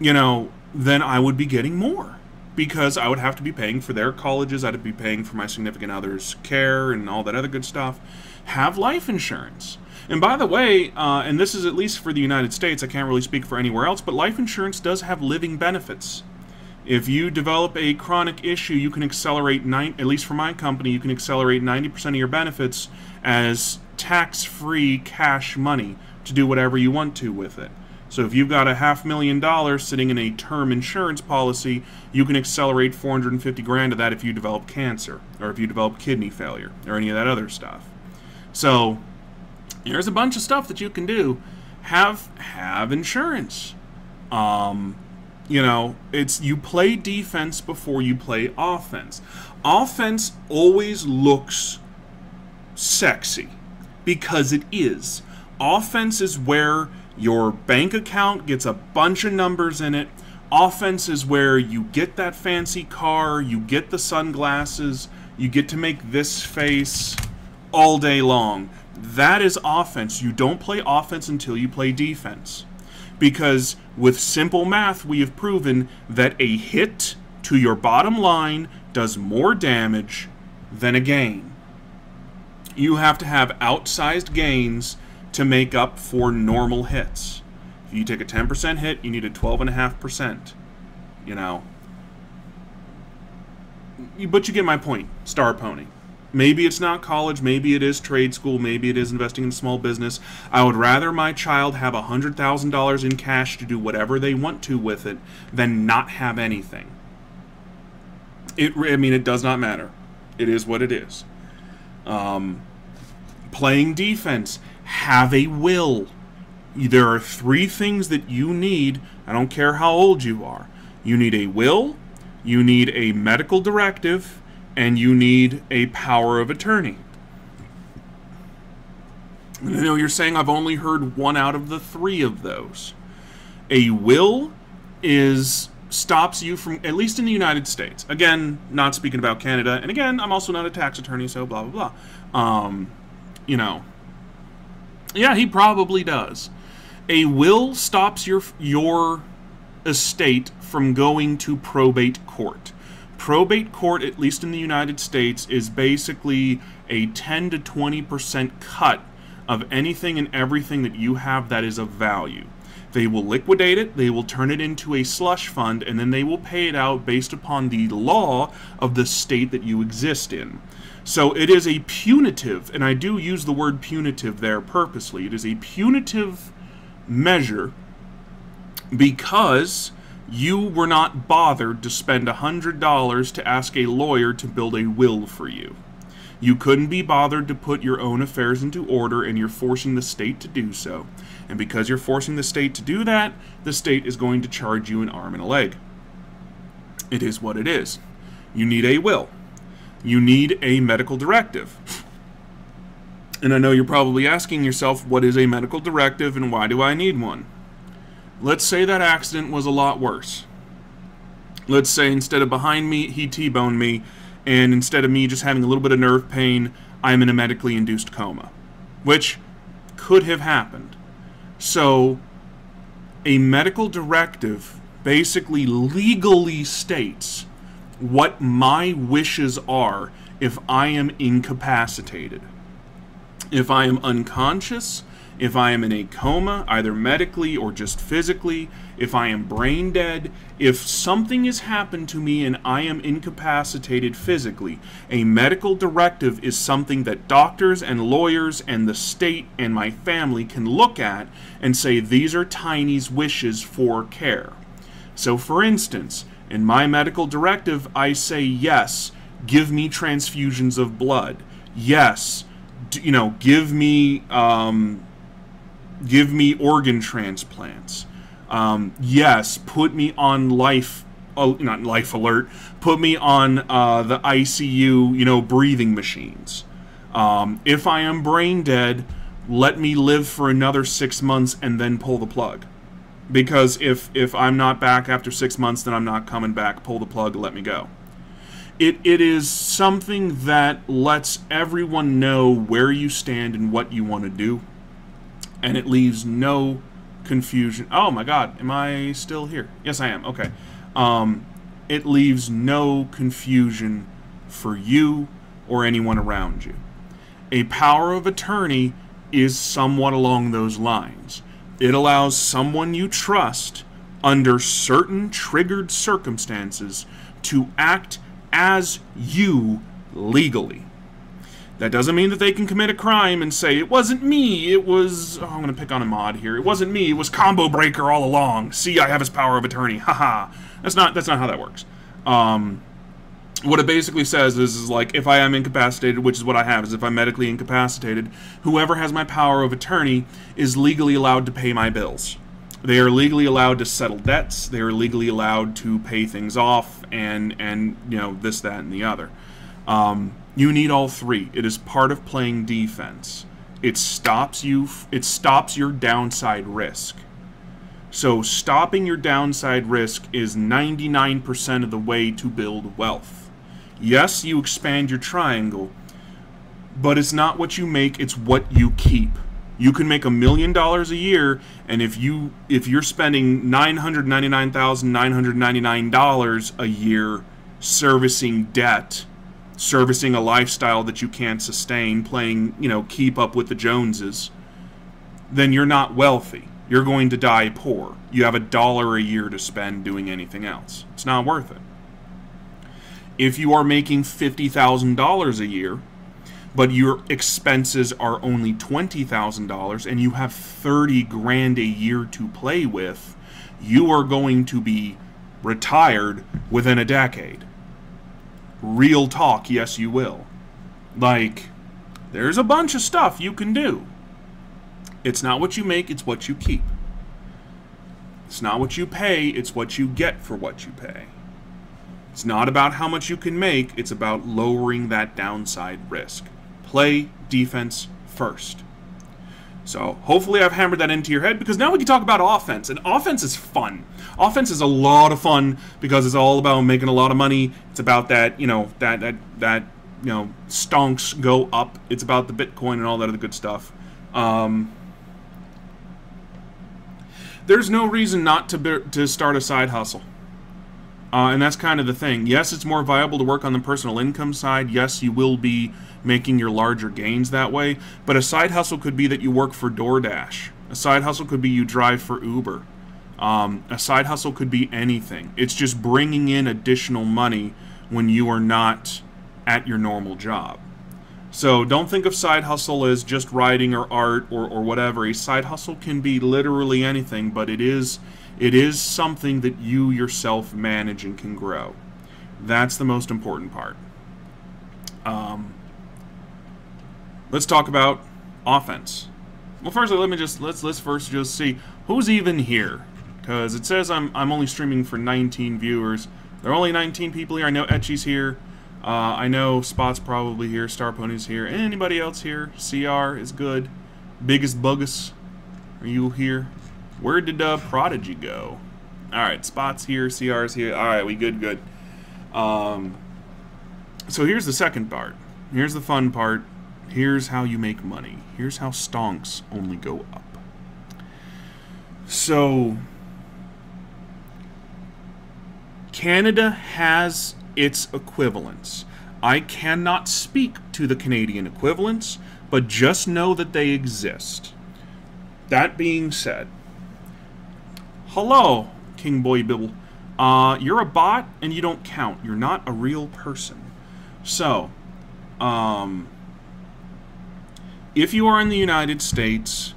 you know, then I would be getting more because I would have to be paying for their colleges, I'd be paying for my significant other's care and all that other good stuff. Have life insurance. And by the way, uh, and this is at least for the United States, I can't really speak for anywhere else, but life insurance does have living benefits. If you develop a chronic issue, you can accelerate, at least for my company, you can accelerate 90% of your benefits as tax free cash money to do whatever you want to with it. So if you've got a half million dollars sitting in a term insurance policy, you can accelerate 450 grand of that if you develop cancer or if you develop kidney failure or any of that other stuff. So there's a bunch of stuff that you can do. Have have insurance. Um, you know, it's you play defense before you play offense. Offense always looks sexy because it is Offense is where your bank account gets a bunch of numbers in it. Offense is where you get that fancy car, you get the sunglasses, you get to make this face all day long. That is offense. You don't play offense until you play defense. Because with simple math, we have proven that a hit to your bottom line does more damage than a gain. You have to have outsized gains to make up for normal hits. If you take a 10% hit, you need a 12.5%. You know. But you get my point, Star Pony. Maybe it's not college, maybe it is trade school, maybe it is investing in small business. I would rather my child have $100,000 in cash to do whatever they want to with it than not have anything. It, I mean, it does not matter. It is what it is. Um, playing defense, have a will. There are three things that you need. I don't care how old you are. You need a will, you need a medical directive, and you need a power of attorney. I know you're saying I've only heard one out of the three of those. A will is stops you from at least in the United States. Again, not speaking about Canada, and again, I'm also not a tax attorney, so blah blah blah. Um, you know, yeah, he probably does. A will stops your your estate from going to probate court. Probate court, at least in the United States, is basically a 10 to 20% cut of anything and everything that you have that is of value. They will liquidate it, they will turn it into a slush fund, and then they will pay it out based upon the law of the state that you exist in. So it is a punitive, and I do use the word punitive there purposely. It is a punitive measure because you were not bothered to spend $100 to ask a lawyer to build a will for you. You couldn't be bothered to put your own affairs into order, and you're forcing the state to do so. And because you're forcing the state to do that, the state is going to charge you an arm and a leg. It is what it is. You need a will. You need a medical directive. And I know you're probably asking yourself, what is a medical directive and why do I need one? Let's say that accident was a lot worse. Let's say instead of behind me, he T-boned me, and instead of me just having a little bit of nerve pain, I'm in a medically induced coma. Which could have happened. So, a medical directive basically legally states what my wishes are if I am incapacitated. If I am unconscious, if I am in a coma, either medically or just physically, if I am brain dead, if something has happened to me and I am incapacitated physically, a medical directive is something that doctors and lawyers and the state and my family can look at and say these are Tiny's wishes for care. So, for instance, in my medical directive, I say yes, give me transfusions of blood. Yes, you know, give me um, give me organ transplants. Um, yes, put me on life, oh, not life alert. Put me on uh, the ICU, you know, breathing machines. Um, if I am brain dead, let me live for another six months and then pull the plug. Because if if I'm not back after six months, then I'm not coming back. Pull the plug, let me go. It, it is something that lets everyone know where you stand and what you want to do and it leaves no confusion. Oh my God, am I still here? Yes, I am. Okay. Um, it leaves no confusion for you or anyone around you. A power of attorney is somewhat along those lines. It allows someone you trust under certain triggered circumstances to act as you legally. That doesn't mean that they can commit a crime and say, it wasn't me, it was... Oh, I'm going to pick on a mod here. It wasn't me, it was Combo Breaker all along. See, I have his power of attorney. Haha. that's not, that's not how that works. Um, what it basically says is, is like, if I am incapacitated, which is what I have, is if I'm medically incapacitated, whoever has my power of attorney is legally allowed to pay my bills. They are legally allowed to settle debts. They are legally allowed to pay things off and, and you know, this, that, and the other. Um, you need all three. It is part of playing defense. it stops you it stops your downside risk. So stopping your downside risk is 99% of the way to build wealth. Yes, you expand your triangle, but it's not what you make, it's what you keep. You can make a million dollars a year, and if you if you're spending nine hundred ninety nine thousand nine hundred ninety nine dollars a year servicing debt, servicing a lifestyle that you can't sustain, playing you know keep up with the Joneses, then you're not wealthy you're going to die poor. You have a dollar a year to spend doing anything else. It's not worth it. If you are making $50,000 a year, but your expenses are only $20,000 and you have 30 grand a year to play with, you are going to be retired within a decade. Real talk, yes, you will. Like, there's a bunch of stuff you can do. It's not what you make, it's what you keep. It's not what you pay, it's what you get for what you pay. It's not about how much you can make, it's about lowering that downside risk. Play defense first. So hopefully I've hammered that into your head because now we can talk about offense. And offense is fun. Offense is a lot of fun because it's all about making a lot of money. It's about that, you know, that that that you know, stonks go up. It's about the Bitcoin and all that other good stuff. Um, there's no reason not to be, to start a side hustle. Uh, and that's kind of the thing. Yes, it's more viable to work on the personal income side. Yes, you will be making your larger gains that way. But a side hustle could be that you work for DoorDash. A side hustle could be you drive for Uber. Um, a side hustle could be anything. It's just bringing in additional money when you are not at your normal job. So don't think of side hustle as just writing or art or, or whatever. A side hustle can be literally anything, but it is it is something that you yourself manage and can grow. That's the most important part. Um, let's talk about offense. Well, first let me just let's let's first just see who's even here, because it says I'm I'm only streaming for 19 viewers. There are only 19 people here. I know Etchy's here. Uh, I know Spot's probably here, Star Pony's here. Anybody else here? CR is good. Biggest Buggus, are you here? Where did uh, Prodigy go? Alright, Spot's here, CR's here. Alright, we good, good. Um, so here's the second part. Here's the fun part. Here's how you make money. Here's how stonks only go up. So, Canada has its equivalents. I cannot speak to the Canadian equivalents, but just know that they exist. That being said, hello, King Boy. Uh, you're a bot and you don't count. You're not a real person. So, um, if you are in the United States,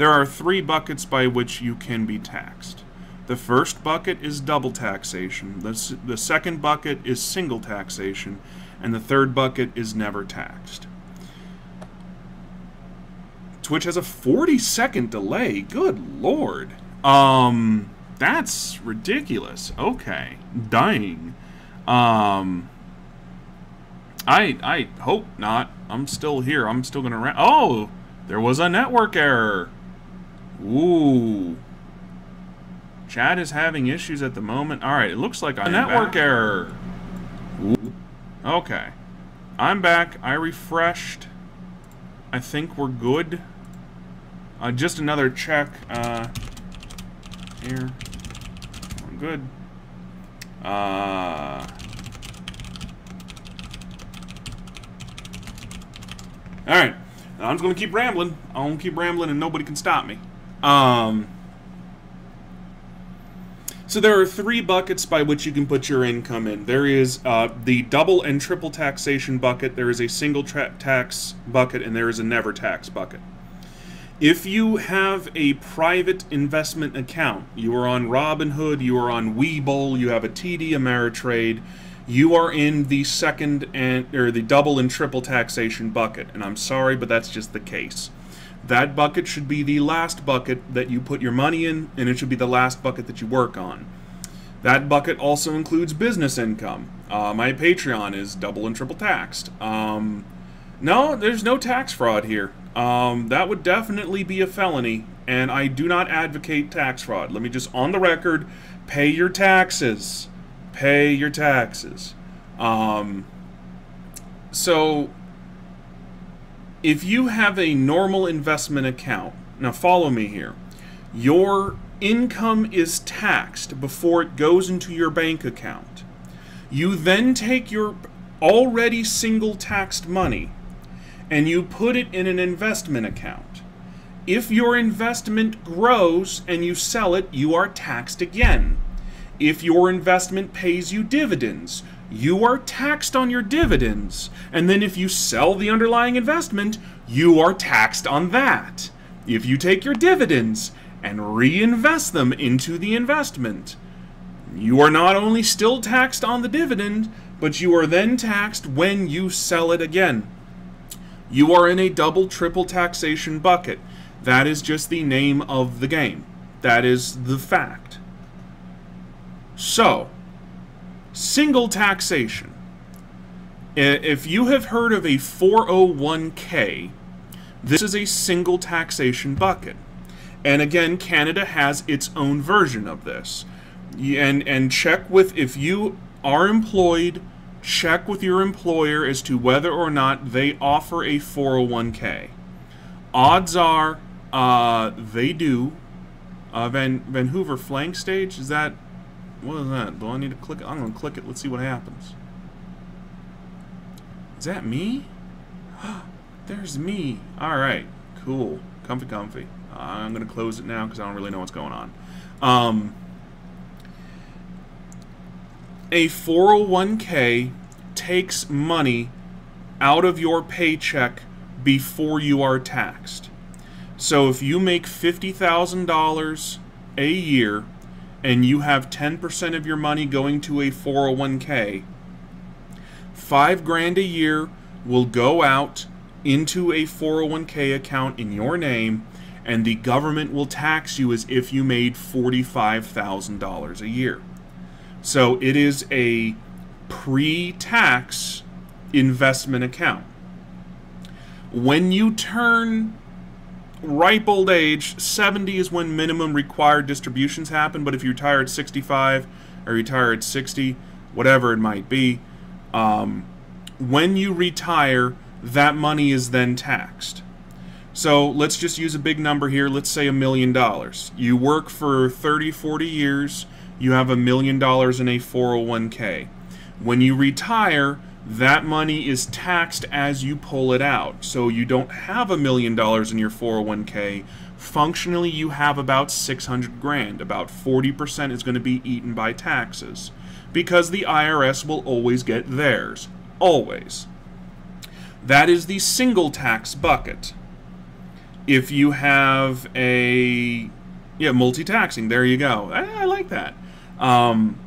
there are three buckets by which you can be taxed. The first bucket is double taxation, the, the second bucket is single taxation, and the third bucket is never taxed. Twitch has a 40 second delay. Good lord. Um, that's ridiculous. Okay. Dying. Um, I I hope not. I'm still here. I'm still gonna. oh, there was a network error. Ooh. Chad is having issues at the moment. All right, it looks like a network back. error. Ooh. Okay. I'm back. I refreshed. I think we're good. Uh, just another check. Uh, here. I'm good. Uh... Alright. I'm just going to keep rambling. I'm going to keep rambling and nobody can stop me. Um... So there are three buckets by which you can put your income in. There is uh, the double and triple taxation bucket, there is a single tax bucket, and there is a never tax bucket. If you have a private investment account, you are on Robinhood, you are on Webull, you have a TD Ameritrade, you are in the second and or the double and triple taxation bucket. And I'm sorry, but that's just the case. That bucket should be the last bucket that you put your money in, and it should be the last bucket that you work on. That bucket also includes business income. Uh, my Patreon is double and triple taxed. Um, no, there's no tax fraud here. Um, that would definitely be a felony, and I do not advocate tax fraud. Let me just, on the record, pay your taxes. Pay your taxes. Um, so, if you have a normal investment account, now follow me here, your income is taxed before it goes into your bank account. You then take your already single taxed money and you put it in an investment account. If your investment grows and you sell it, you are taxed again. If your investment pays you dividends, you are taxed on your dividends. And then if you sell the underlying investment, you are taxed on that. If you take your dividends and reinvest them into the investment, you are not only still taxed on the dividend, but you are then taxed when you sell it again. You are in a double, triple taxation bucket. That is just the name of the game. That is the fact. So, single taxation. If you have heard of a 401k, this is a single taxation bucket. And again, Canada has its own version of this. And, and check with, if you are employed check with your employer as to whether or not they offer a 401k. Odds are uh, they do. Uh, Van Vanhoover flank stage is that? What is that? Do I need to click? It? I'm gonna click it. Let's see what happens. Is that me? There's me. All right, cool, comfy, comfy. I'm gonna close it now because I don't really know what's going on. Um, a 401k takes money out of your paycheck before you are taxed. So if you make $50,000 a year and you have 10% of your money going to a 401k, 5 grand a year will go out into a 401k account in your name and the government will tax you as if you made $45,000 a year. So it is a pre tax investment account. When you turn ripe old age, 70 is when minimum required distributions happen, but if you retire at 65 or you retire at 60, whatever it might be, um, when you retire, that money is then taxed. So let's just use a big number here. Let's say a million dollars. You work for 30, 40 years you have a million dollars in a 401k. When you retire, that money is taxed as you pull it out. So you don't have a million dollars in your 401k. Functionally, you have about 600 grand. About 40% is going to be eaten by taxes because the IRS will always get theirs. Always. That is the single tax bucket. If you have a yeah, multi-taxing, there you go. I, I like that. Um,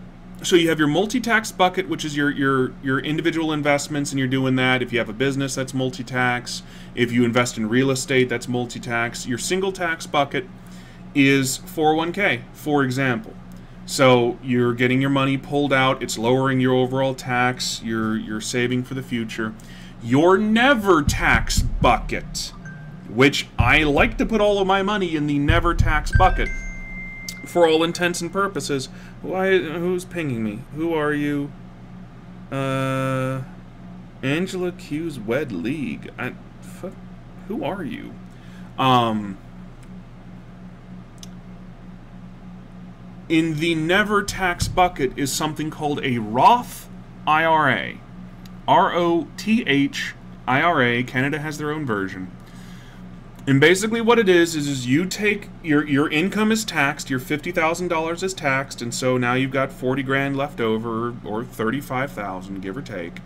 so you have your multi-tax bucket, which is your, your, your individual investments, and you're doing that. If you have a business, that's multi-tax. If you invest in real estate, that's multi-tax. Your single tax bucket is 401k, for example. So you're getting your money pulled out. It's lowering your overall tax. You're you're saving for the future. Your never tax bucket, which I like to put all of my money in the never tax bucket for all intents and purposes. Why? Who's pinging me? Who are you? Uh, Angela Q's Wed League. I, fuck, who are you? Um, in the never tax bucket is something called a Roth IRA. R O T H I R A. Canada has their own version. And basically what it is, is, is you take, your, your income is taxed, your $50,000 is taxed, and so now you've got 40 grand left over, or 35,000, give or take.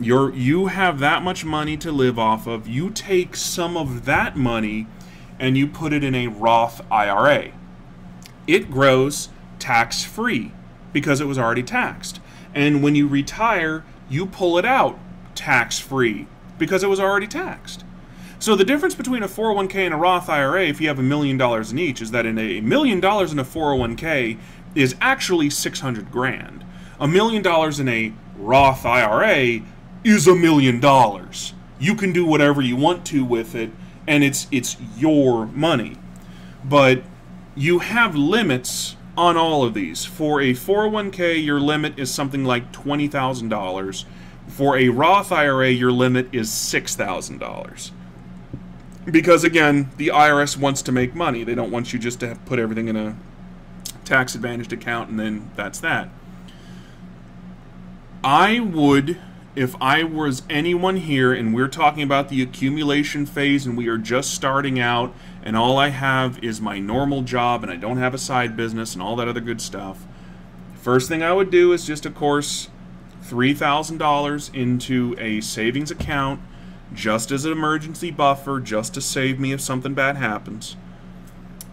You're, you have that much money to live off of. You take some of that money and you put it in a Roth IRA. It grows tax-free because it was already taxed. And when you retire, you pull it out tax-free because it was already taxed. So the difference between a 401k and a Roth IRA, if you have a million dollars in each, is that in a million dollars in a 401k is actually 600 grand. A million dollars in a Roth IRA is a million dollars. You can do whatever you want to with it, and it's it's your money. But you have limits on all of these. For a 401k, your limit is something like $20,000. For a Roth IRA, your limit is $6,000. Because again, the IRS wants to make money. They don't want you just to put everything in a tax advantaged account and then that's that. I would, if I was anyone here and we're talking about the accumulation phase and we are just starting out and all I have is my normal job and I don't have a side business and all that other good stuff, first thing I would do is just, of course, $3,000 into a savings account just as an emergency buffer, just to save me if something bad happens.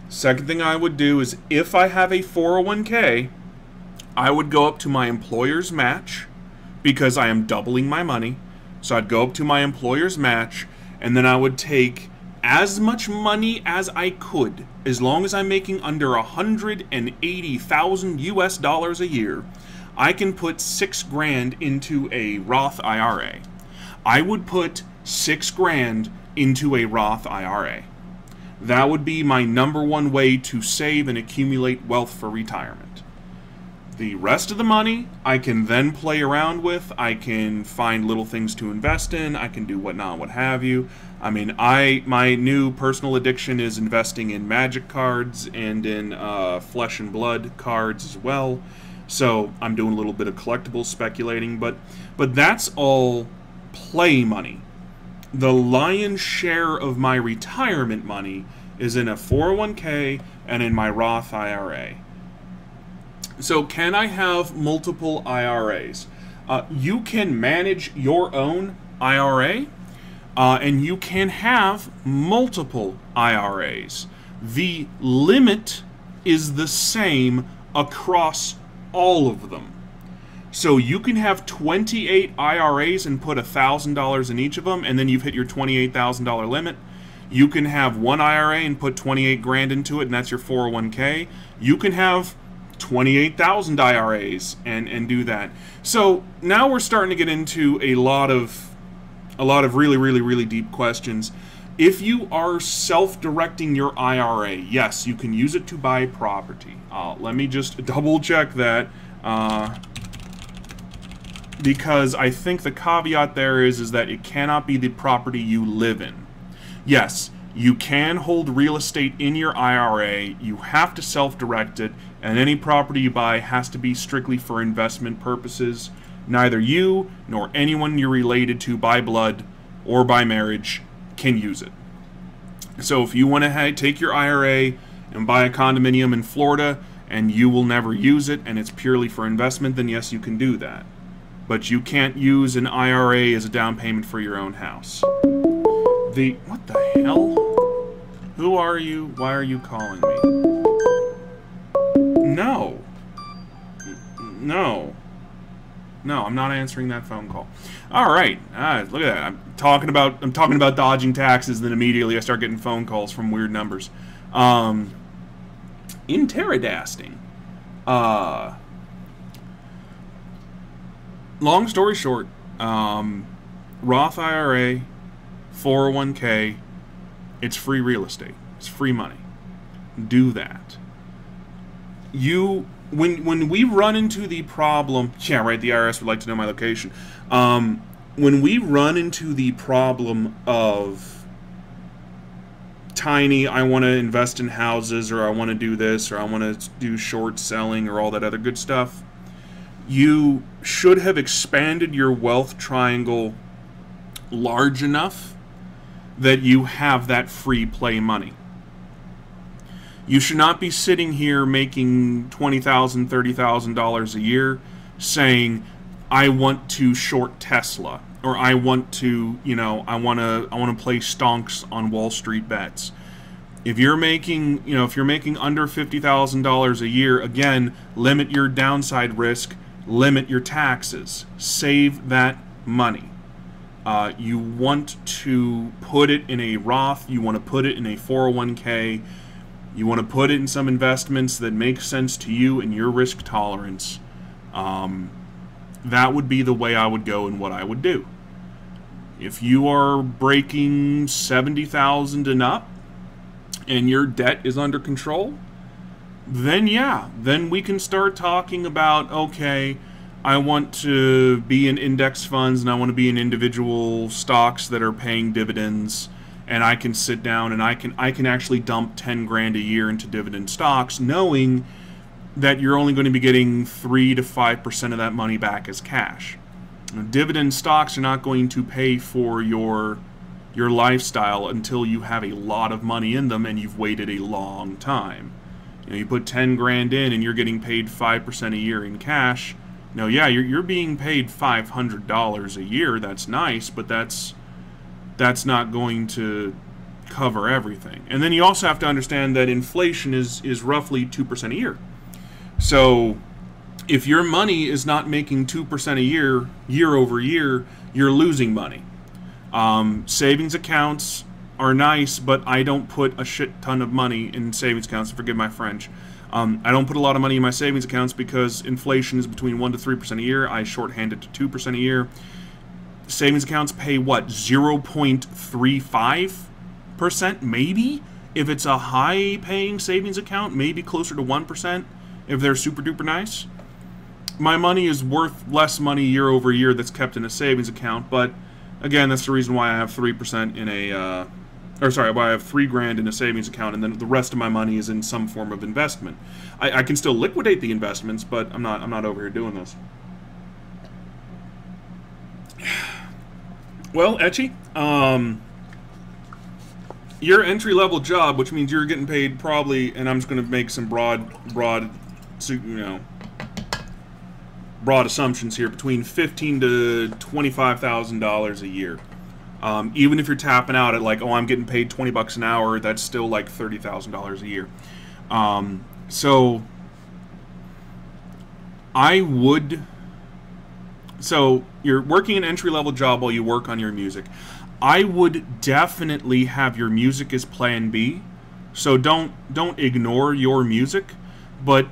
Second thing I would do is if I have a 401k, I would go up to my employer's match because I am doubling my money. So I'd go up to my employer's match and then I would take as much money as I could, as long as I'm making under 180,000 US dollars a year, I can put six grand into a Roth IRA. I would put six grand into a Roth IRA. That would be my number one way to save and accumulate wealth for retirement. The rest of the money I can then play around with. I can find little things to invest in. I can do whatnot, what have you. I mean, I my new personal addiction is investing in magic cards and in uh, flesh and blood cards as well. So I'm doing a little bit of collectible speculating, but but that's all play money the lion's share of my retirement money is in a 401k and in my Roth IRA. So, can I have multiple IRAs? Uh, you can manage your own IRA uh, and you can have multiple IRAs. The limit is the same across all of them. So you can have 28 IRAs and put $1,000 in each of them, and then you've hit your $28,000 limit. You can have one IRA and put 28 grand into it, and that's your 401k. You can have 28,000 IRAs and, and do that. So now we're starting to get into a lot of a lot of really, really, really deep questions. If you are self-directing your IRA, yes, you can use it to buy property. Uh, let me just double check that. Uh, because I think the caveat there is is that it cannot be the property you live in. Yes, you can hold real estate in your IRA, you have to self-direct it, and any property you buy has to be strictly for investment purposes. Neither you nor anyone you're related to by blood or by marriage can use it. So if you want to take your IRA and buy a condominium in Florida and you will never use it and it's purely for investment, then yes, you can do that but you can't use an IRA as a down payment for your own house. The what the hell? Who are you? Why are you calling me? No. No. No, I'm not answering that phone call. All right, ah, look at that. I'm talking about I'm talking about dodging taxes, and then immediately I start getting phone calls from weird numbers. Um, Interadasting. Uh, long story short, um, Roth IRA, 401k, it's free real estate. It's free money. Do that. You when when we run into the problem, yeah, right. The IRS would like to know my location. Um, when we run into the problem of tiny, I want to invest in houses, or I want to do this, or I want to do short selling, or all that other good stuff you should have expanded your wealth triangle large enough that you have that free play money. You should not be sitting here making $20,000, $30,000 a year saying, I want to short Tesla or I want to, you know, I want to I want to play stonks on Wall Street bets. If you're making, you know, if you're making under $50,000 a year, again, limit your downside risk limit your taxes, save that money. Uh, you want to put it in a Roth, you want to put it in a 401k, you want to put it in some investments that make sense to you and your risk tolerance. Um, that would be the way I would go and what I would do. If you are breaking 70,000 and up and your debt is under control, then yeah, then we can start talking about okay, I want to be in index funds and I want to be in individual stocks that are paying dividends and I can sit down and I can I can actually dump 10 grand a year into dividend stocks knowing that you're only going to be getting 3 to 5% of that money back as cash. Now, dividend stocks are not going to pay for your your lifestyle until you have a lot of money in them and you've waited a long time. You you put 10 grand in and you're getting paid 5% a year in cash. No, yeah, you're, you're being paid $500 a year. That's nice, but that's that's not going to cover everything. And then you also have to understand that inflation is is roughly 2% a year. So if your money is not making 2% a year, year over year, you're losing money. Um, savings accounts are nice, but I don't put a shit ton of money in savings accounts. Forgive my French. Um, I don't put a lot of money in my savings accounts because inflation is between 1% to 3% a year. I shorthand it to 2% a year. Savings accounts pay what, 0.35%? Maybe? If it's a high paying savings account, maybe closer to 1% if they're super duper nice. My money is worth less money year over year that's kept in a savings account, but again, that's the reason why I have 3% in a. Uh, or sorry, I have three grand in a savings account, and then the rest of my money is in some form of investment. I, I can still liquidate the investments, but I'm not. I'm not over here doing this. Well, Etchy, um, your entry level job, which means you're getting paid probably, and I'm just going to make some broad, broad, you know, broad assumptions here, between fifteen to twenty-five thousand dollars a year. Um, even if you're tapping out at like, oh, I'm getting paid twenty bucks an hour, that's still like thirty thousand dollars a year. Um, so I would so you're working an entry level job while you work on your music. I would definitely have your music as plan B. So don't don't ignore your music, but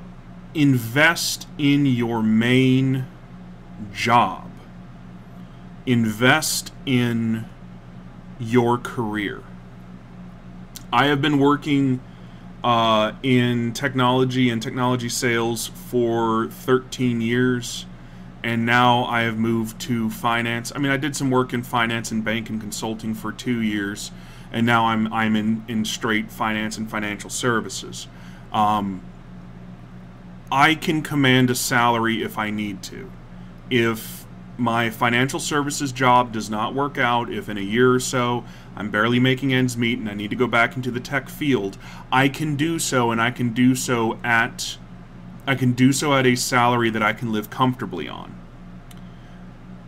invest in your main job. Invest in your career. I have been working uh, in technology and technology sales for 13 years and now I have moved to finance. I mean, I did some work in finance and bank and consulting for two years, and now I'm I'm in in straight finance and financial services. Um, I can command a salary if I need to. If my financial services job does not work out, if in a year or so I'm barely making ends meet and I need to go back into the tech field, I can do so, and I can do so at I can do so at a salary that I can live comfortably on.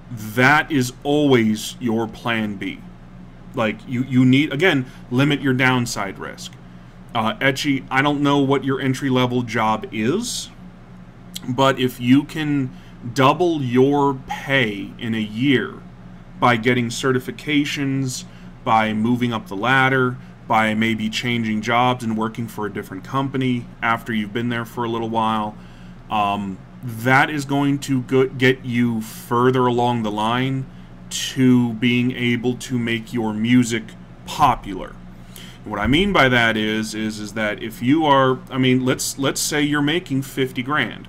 That is always your plan B. Like, you, you need, again, limit your downside risk. Uh, Etchy, I don't know what your entry level job is, but if you can double your pay in a year by getting certifications, by moving up the ladder, by maybe changing jobs and working for a different company after you've been there for a little while. Um, that is going to get you further along the line to being able to make your music popular. What I mean by that is is is that if you are I mean let's let's say you're making 50 grand.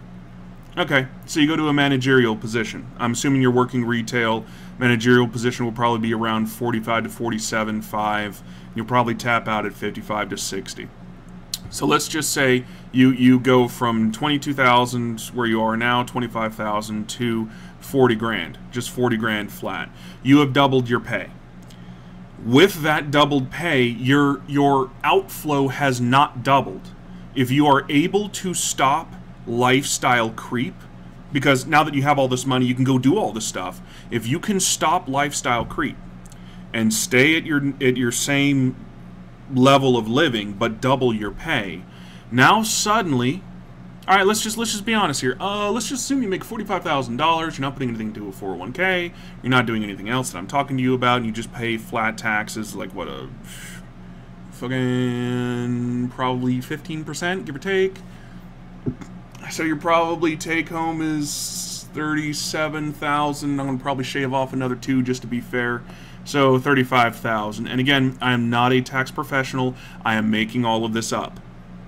Okay, so you go to a managerial position. I'm assuming you're working retail. Managerial position will probably be around 45 to 47, 5. You'll probably tap out at 55 to 60. So let's just say you you go from 22,000 where you are now, 25,000 to 40 grand, just 40 grand flat. You have doubled your pay. With that doubled pay, your your outflow has not doubled. If you are able to stop lifestyle creep, because now that you have all this money, you can go do all this stuff. If you can stop lifestyle creep and stay at your at your same level of living but double your pay, now suddenly, all right, let's just let's just be honest here. Uh, let's just assume you make forty-five thousand dollars. You're not putting anything into a four hundred oh one k. You're not doing anything else that I'm talking to you about, and you just pay flat taxes, like what a fucking probably fifteen percent, give or take. So your probably take home is 37,000. I'm going to probably shave off another two just to be fair. So 35,000. And again, I am not a tax professional. I am making all of this up.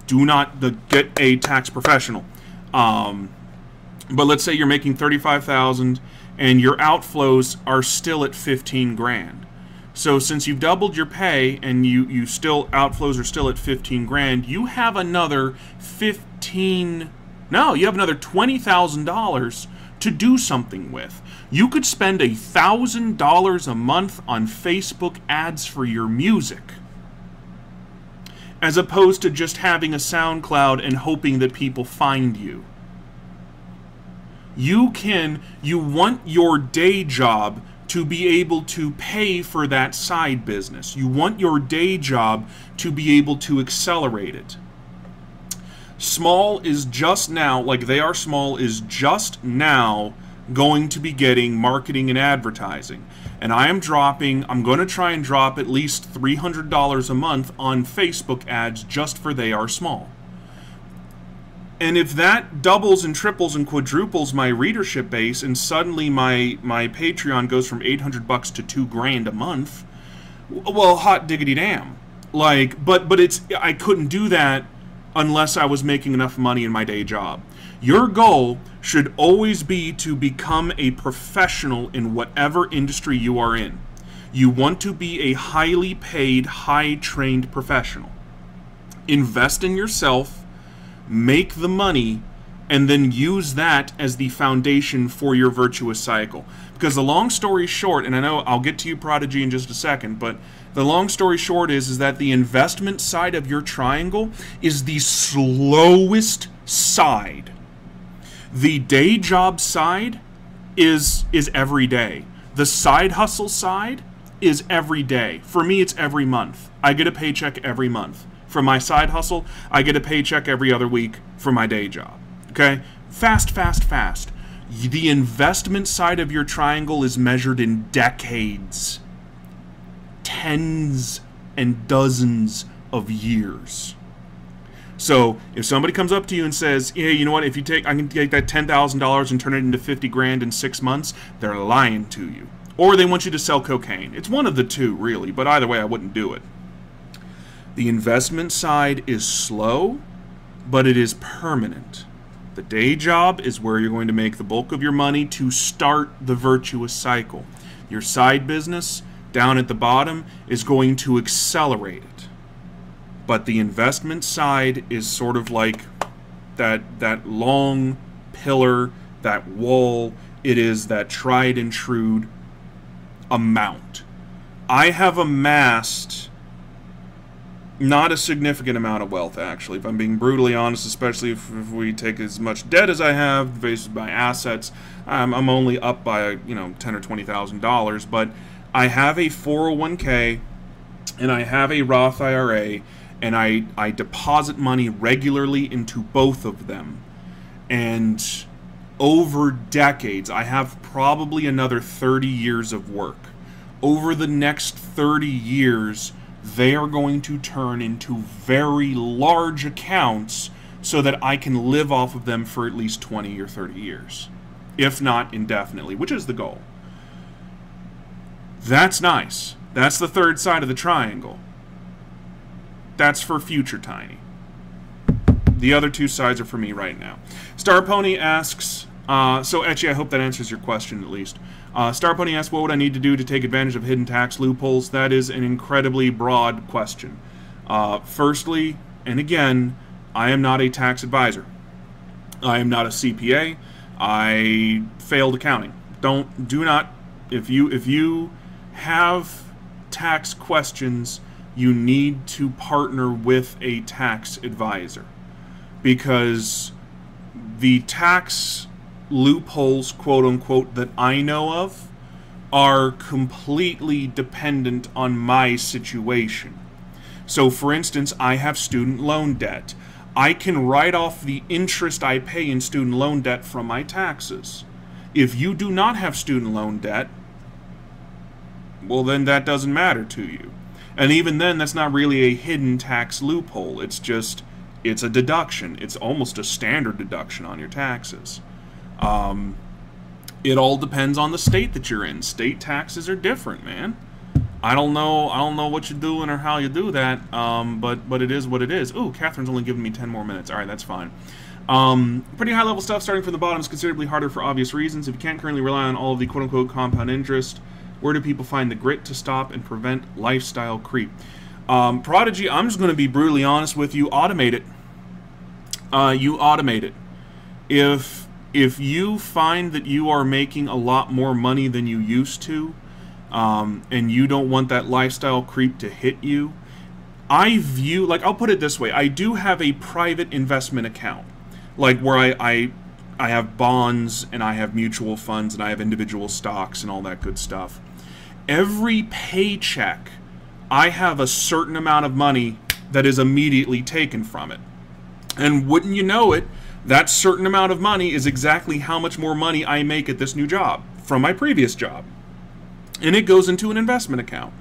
Do not the, get a tax professional. Um, but let's say you're making 35,000 and your outflows are still at 15 grand. So since you've doubled your pay and you, you still outflows are still at 15 grand, you have another 15 no, you have another $20,000 to do something with. You could spend a $1,000 a month on Facebook ads for your music as opposed to just having a SoundCloud and hoping that people find you. You can, you want your day job to be able to pay for that side business. You want your day job to be able to accelerate it. Small is just now, like they are small, is just now going to be getting marketing and advertising. And I am dropping, I'm going to try and drop at least $300 a month on Facebook ads just for they are small. And if that doubles and triples and quadruples my readership base and suddenly my my Patreon goes from 800 bucks to 2 grand a month, well hot diggity damn. Like but but it's I couldn't do that unless I was making enough money in my day job. Your goal should always be to become a professional in whatever industry you are in. You want to be a highly paid, high trained professional. Invest in yourself make the money, and then use that as the foundation for your virtuous cycle. Because the long story short, and I know I'll get to you, Prodigy, in just a second, but the long story short is, is that the investment side of your triangle is the slowest side. The day job side is is every day. The side hustle side is every day. For me, it's every month. I get a paycheck every month from my side hustle. I get a paycheck every other week for my day job. Okay? Fast, fast, fast. The investment side of your triangle is measured in decades, tens and dozens of years. So if somebody comes up to you and says, "Hey, you know what? If you take, I can take that ten thousand dollars and turn it into fifty grand in six months," they're lying to you, or they want you to sell cocaine. It's one of the two, really. But either way, I wouldn't do it. The investment side is slow, but it is permanent. The day job is where you're going to make the bulk of your money to start the virtuous cycle. Your side business, down at the bottom, is going to accelerate it. But the investment side is sort of like that, that long pillar, that wall. It is that tried and true amount. I have amassed not a significant amount of wealth, actually. If I'm being brutally honest, especially if, if we take as much debt as I have versus my assets, I'm, I'm only up by you know ten or twenty thousand dollars. But I have a 401k and I have a Roth IRA, and I I deposit money regularly into both of them, and over decades, I have probably another 30 years of work. Over the next 30 years they are going to turn into very large accounts so that I can live off of them for at least 20 or 30 years, if not indefinitely, which is the goal. That's nice. That's the third side of the triangle. That's for future Tiny. The other two sides are for me right now. Star Pony asks, uh, so Etchy, I hope that answers your question at least. Uh, Starpony asks, what would I need to do to take advantage of hidden tax loopholes? That is an incredibly broad question. Uh, firstly, and again, I am not a tax advisor. I am not a CPA. I failed accounting. Don't, do not, if you, if you have tax questions, you need to partner with a tax advisor because the tax loopholes, quote unquote, that I know of are completely dependent on my situation. So, for instance, I have student loan debt. I can write off the interest I pay in student loan debt from my taxes. If you do not have student loan debt, well, then that doesn't matter to you. And even then, that's not really a hidden tax loophole. It's just, it's a deduction. It's almost a standard deduction on your taxes. Um, It all depends on the state that you're in. State taxes are different, man. I don't know. I don't know what you're doing or how you do that. Um, but but it is what it is. Ooh, Catherine's only giving me ten more minutes. All right, that's fine. Um, pretty high level stuff. Starting from the bottom is considerably harder for obvious reasons. If you can't currently rely on all of the quote unquote compound interest, where do people find the grit to stop and prevent lifestyle creep? Um, Prodigy, I'm just going to be brutally honest with you. Automate it. Uh, you automate it. If if you find that you are making a lot more money than you used to, um, and you don't want that lifestyle creep to hit you, I view like I'll put it this way: I do have a private investment account, like where I, I I have bonds and I have mutual funds and I have individual stocks and all that good stuff. Every paycheck, I have a certain amount of money that is immediately taken from it. And wouldn't you know it, that certain amount of money is exactly how much more money I make at this new job from my previous job. And it goes into an investment account.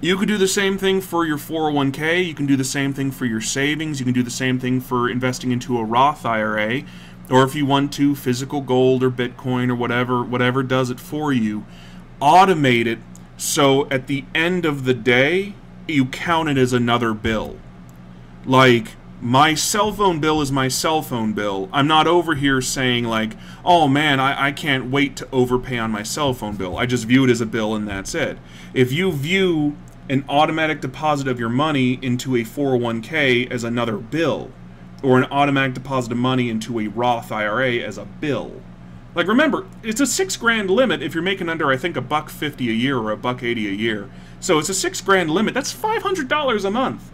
You could do the same thing for your 401k, you can do the same thing for your savings, you can do the same thing for investing into a Roth IRA, or if you want to, physical gold or Bitcoin or whatever, whatever does it for you. Automate it so at the end of the day, you count it as another bill. Like, my cell phone bill is my cell phone bill. I'm not over here saying, like, oh man, I, I can't wait to overpay on my cell phone bill. I just view it as a bill and that's it. If you view an automatic deposit of your money into a 401k as another bill, or an automatic deposit of money into a Roth IRA as a bill. Like remember, it's a six grand limit if you're making under I think a buck fifty a year or a buck eighty a year. So it's a six grand limit. That's five hundred dollars a month.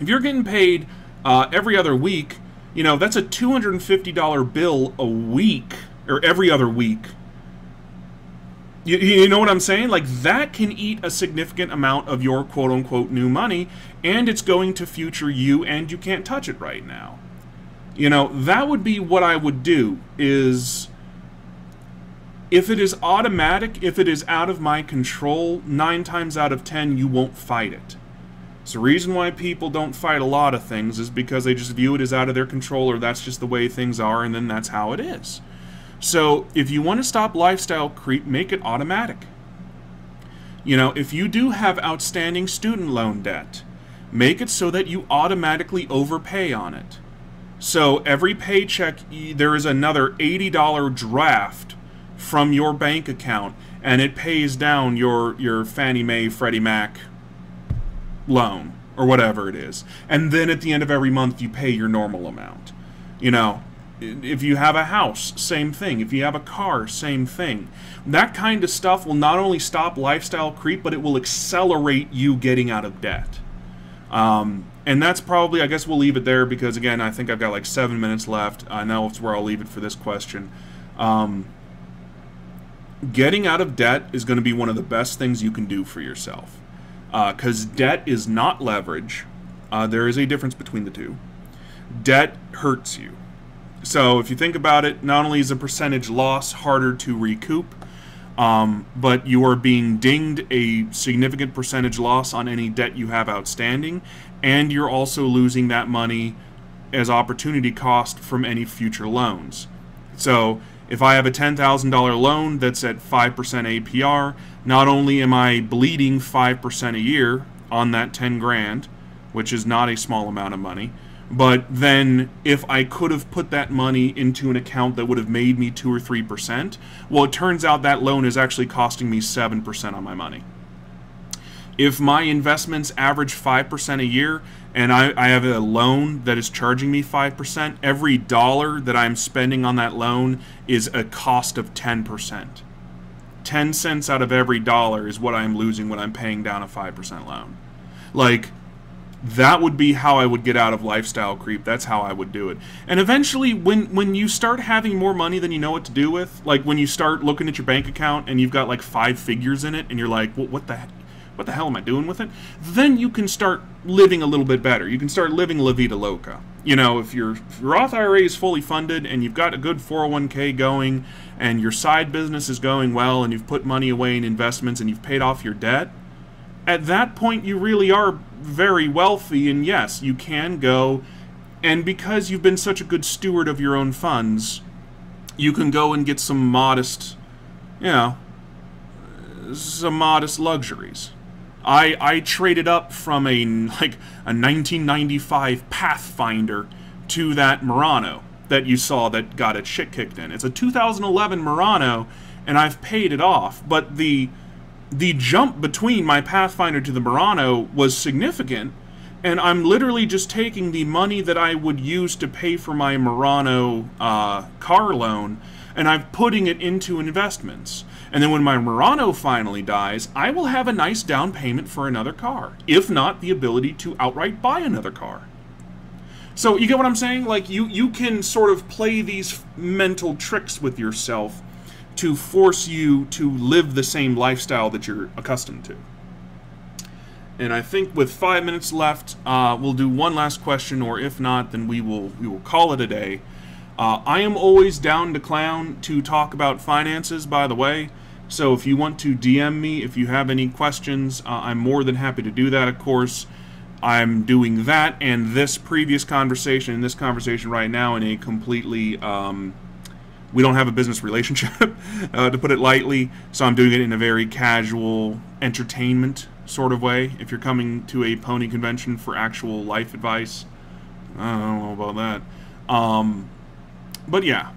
If you're getting paid uh, every other week, you know that's a two hundred and fifty dollar bill a week or every other week. You, you know what I'm saying? Like that can eat a significant amount of your quote unquote new money, and it's going to future you, and you can't touch it right now. You know that would be what I would do. Is if it is automatic, if it is out of my control, nine times out of ten, you won't fight it. So the reason why people don't fight a lot of things is because they just view it as out of their control or that's just the way things are and then that's how it is. So if you want to stop lifestyle creep, make it automatic. You know, if you do have outstanding student loan debt, make it so that you automatically overpay on it. So every paycheck, there is another $80 draft from your bank account, and it pays down your, your Fannie Mae, Freddie Mac loan, or whatever it is. And then at the end of every month, you pay your normal amount. You know, if you have a house, same thing. If you have a car, same thing. That kind of stuff will not only stop lifestyle creep, but it will accelerate you getting out of debt. Um, and that's probably, I guess we'll leave it there because, again, I think I've got like seven minutes left. I know it's where I'll leave it for this question. Um, getting out of debt is going to be one of the best things you can do for yourself. Because uh, debt is not leverage. Uh, there is a difference between the two. Debt hurts you so if you think about it, not only is a percentage loss harder to recoup, um, but you are being dinged a significant percentage loss on any debt you have outstanding, and you're also losing that money as opportunity cost from any future loans. So if I have a $10,000 loan that's at 5% APR, not only am I bleeding 5% a year on that 10 grand, which is not a small amount of money, but then, if I could have put that money into an account that would have made me 2 or 3%, well, it turns out that loan is actually costing me 7% on my money. If my investments average 5% a year and I, I have a loan that is charging me 5%, every dollar that I'm spending on that loan is a cost of 10%. 10 cents out of every dollar is what I'm losing when I'm paying down a 5% loan. Like, that would be how I would get out of lifestyle creep. That's how I would do it. And eventually, when when you start having more money than you know what to do with, like when you start looking at your bank account and you've got like five figures in it, and you're like, well, what the what the hell am I doing with it? Then you can start living a little bit better. You can start living la vida loca. You know, if your, Roth IRA is fully funded and you've got a good 401k going and your side business is going well and you've put money away in investments and you've paid off your debt, at that point you really are very wealthy, and yes, you can go, and because you've been such a good steward of your own funds, you can go and get some modest, you know, some modest luxuries. I I traded up from a like a 1995 Pathfinder to that Murano that you saw that got its shit kicked in. It's a 2011 Murano, and I've paid it off. But the the jump between my Pathfinder to the Murano was significant, and I'm literally just taking the money that I would use to pay for my Murano uh, car loan, and I'm putting it into investments. And then when my Murano finally dies, I will have a nice down payment for another car, if not the ability to outright buy another car. So you get what I'm saying? Like you you can sort of play these mental tricks with yourself to force you to live the same lifestyle that you're accustomed to. And I think with five minutes left, uh, we'll do one last question, or if not, then we will we will call it a day. Uh, I am always down to clown to talk about finances, by the way. So if you want to DM me, if you have any questions, uh, I'm more than happy to do that, of course. I'm doing that and this previous conversation, and this conversation right now, in a completely. Um, we don't have a business relationship, uh, to put it lightly, so I'm doing it in a very casual entertainment sort of way. If you're coming to a pony convention for actual life advice, I don't know about that. Um, but yeah,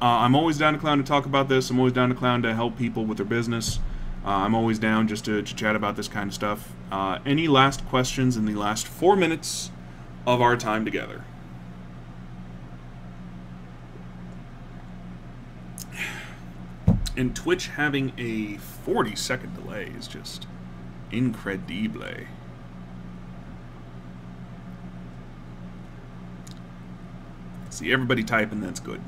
uh, I'm always down to clown to talk about this. I'm always down to clown to help people with their business. Uh, I'm always down just to, to, chat about this kind of stuff. Uh, any last questions in the last four minutes of our time together? And Twitch having a 40 second delay is just incredible. See everybody typing, that's good.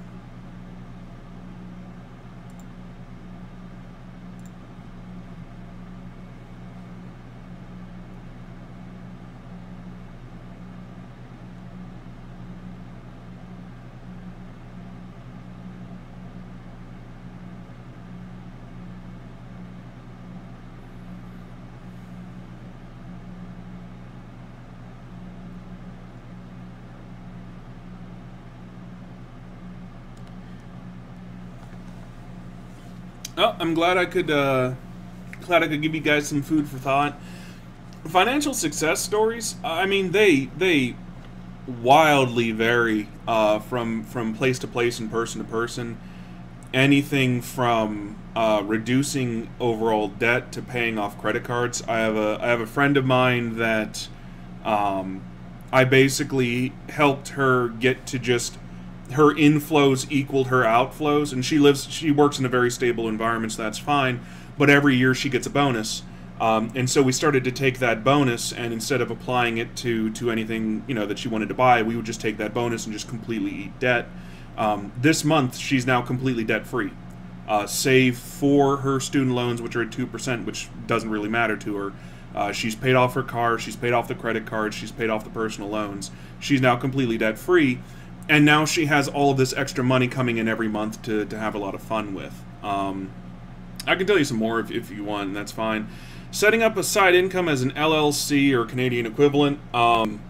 Oh, I'm glad I could. Uh, glad I could give you guys some food for thought. Financial success stories. I mean, they they wildly vary uh, from from place to place and person to person. Anything from uh, reducing overall debt to paying off credit cards. I have a I have a friend of mine that um, I basically helped her get to just her inflows equaled her outflows and she lives she works in a very stable environment so that's fine but every year she gets a bonus. Um, and so we started to take that bonus and instead of applying it to to anything you know that she wanted to buy we would just take that bonus and just completely eat debt. Um, this month she's now completely debt free uh, save for her student loans which are at 2% which doesn't really matter to her. Uh, she's paid off her car she's paid off the credit cards she's paid off the personal loans. She's now completely debt free and now she has all of this extra money coming in every month to, to have a lot of fun with. Um, I can tell you some more if, if you want, that's fine. Setting up a side income as an LLC or Canadian equivalent. Um,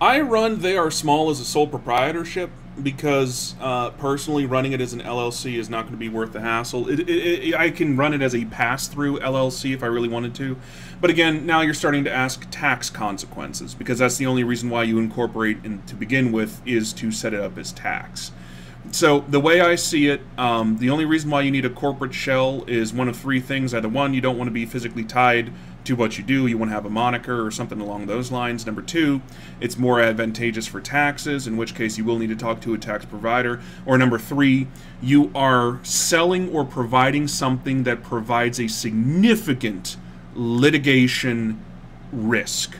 I run They Are Small as a sole proprietorship because uh, personally running it as an LLC is not going to be worth the hassle. It, it, it, I can run it as a pass-through LLC if I really wanted to, but again, now you're starting to ask tax consequences because that's the only reason why you incorporate in, to begin with is to set it up as tax. So the way I see it, um, the only reason why you need a corporate shell is one of three things. Either one, you don't want to be physically tied to what you do. You want to have a moniker or something along those lines. Number two, it's more advantageous for taxes, in which case you will need to talk to a tax provider. Or number three, you are selling or providing something that provides a significant litigation risk.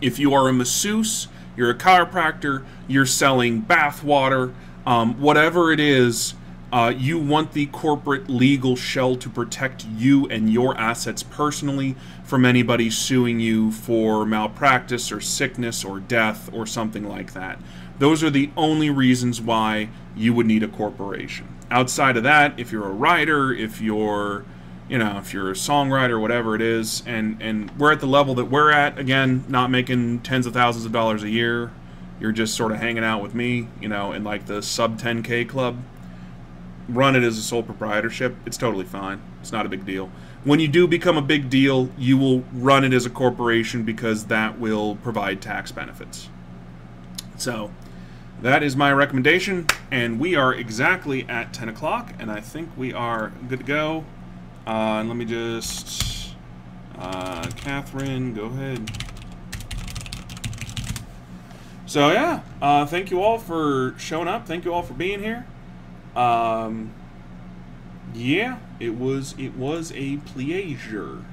If you are a masseuse, you're a chiropractor, you're selling bath water, um, whatever it is, uh, you want the corporate legal shell to protect you and your assets personally from anybody suing you for malpractice or sickness or death or something like that. Those are the only reasons why you would need a corporation. Outside of that, if you're a writer, if you're you know, if you're a songwriter, or whatever it is, and and we're at the level that we're at, again, not making tens of thousands of dollars a year, you're just sort of hanging out with me, you know, in like the sub 10k club, run it as a sole proprietorship. It's totally fine. It's not a big deal. When you do become a big deal, you will run it as a corporation because that will provide tax benefits. So, that is my recommendation, and we are exactly at 10 o'clock, and I think we are good to go. Uh, and let me just, uh, Catherine, go ahead. So yeah, uh, thank you all for showing up. Thank you all for being here. Um, yeah, it was it was a pleasure.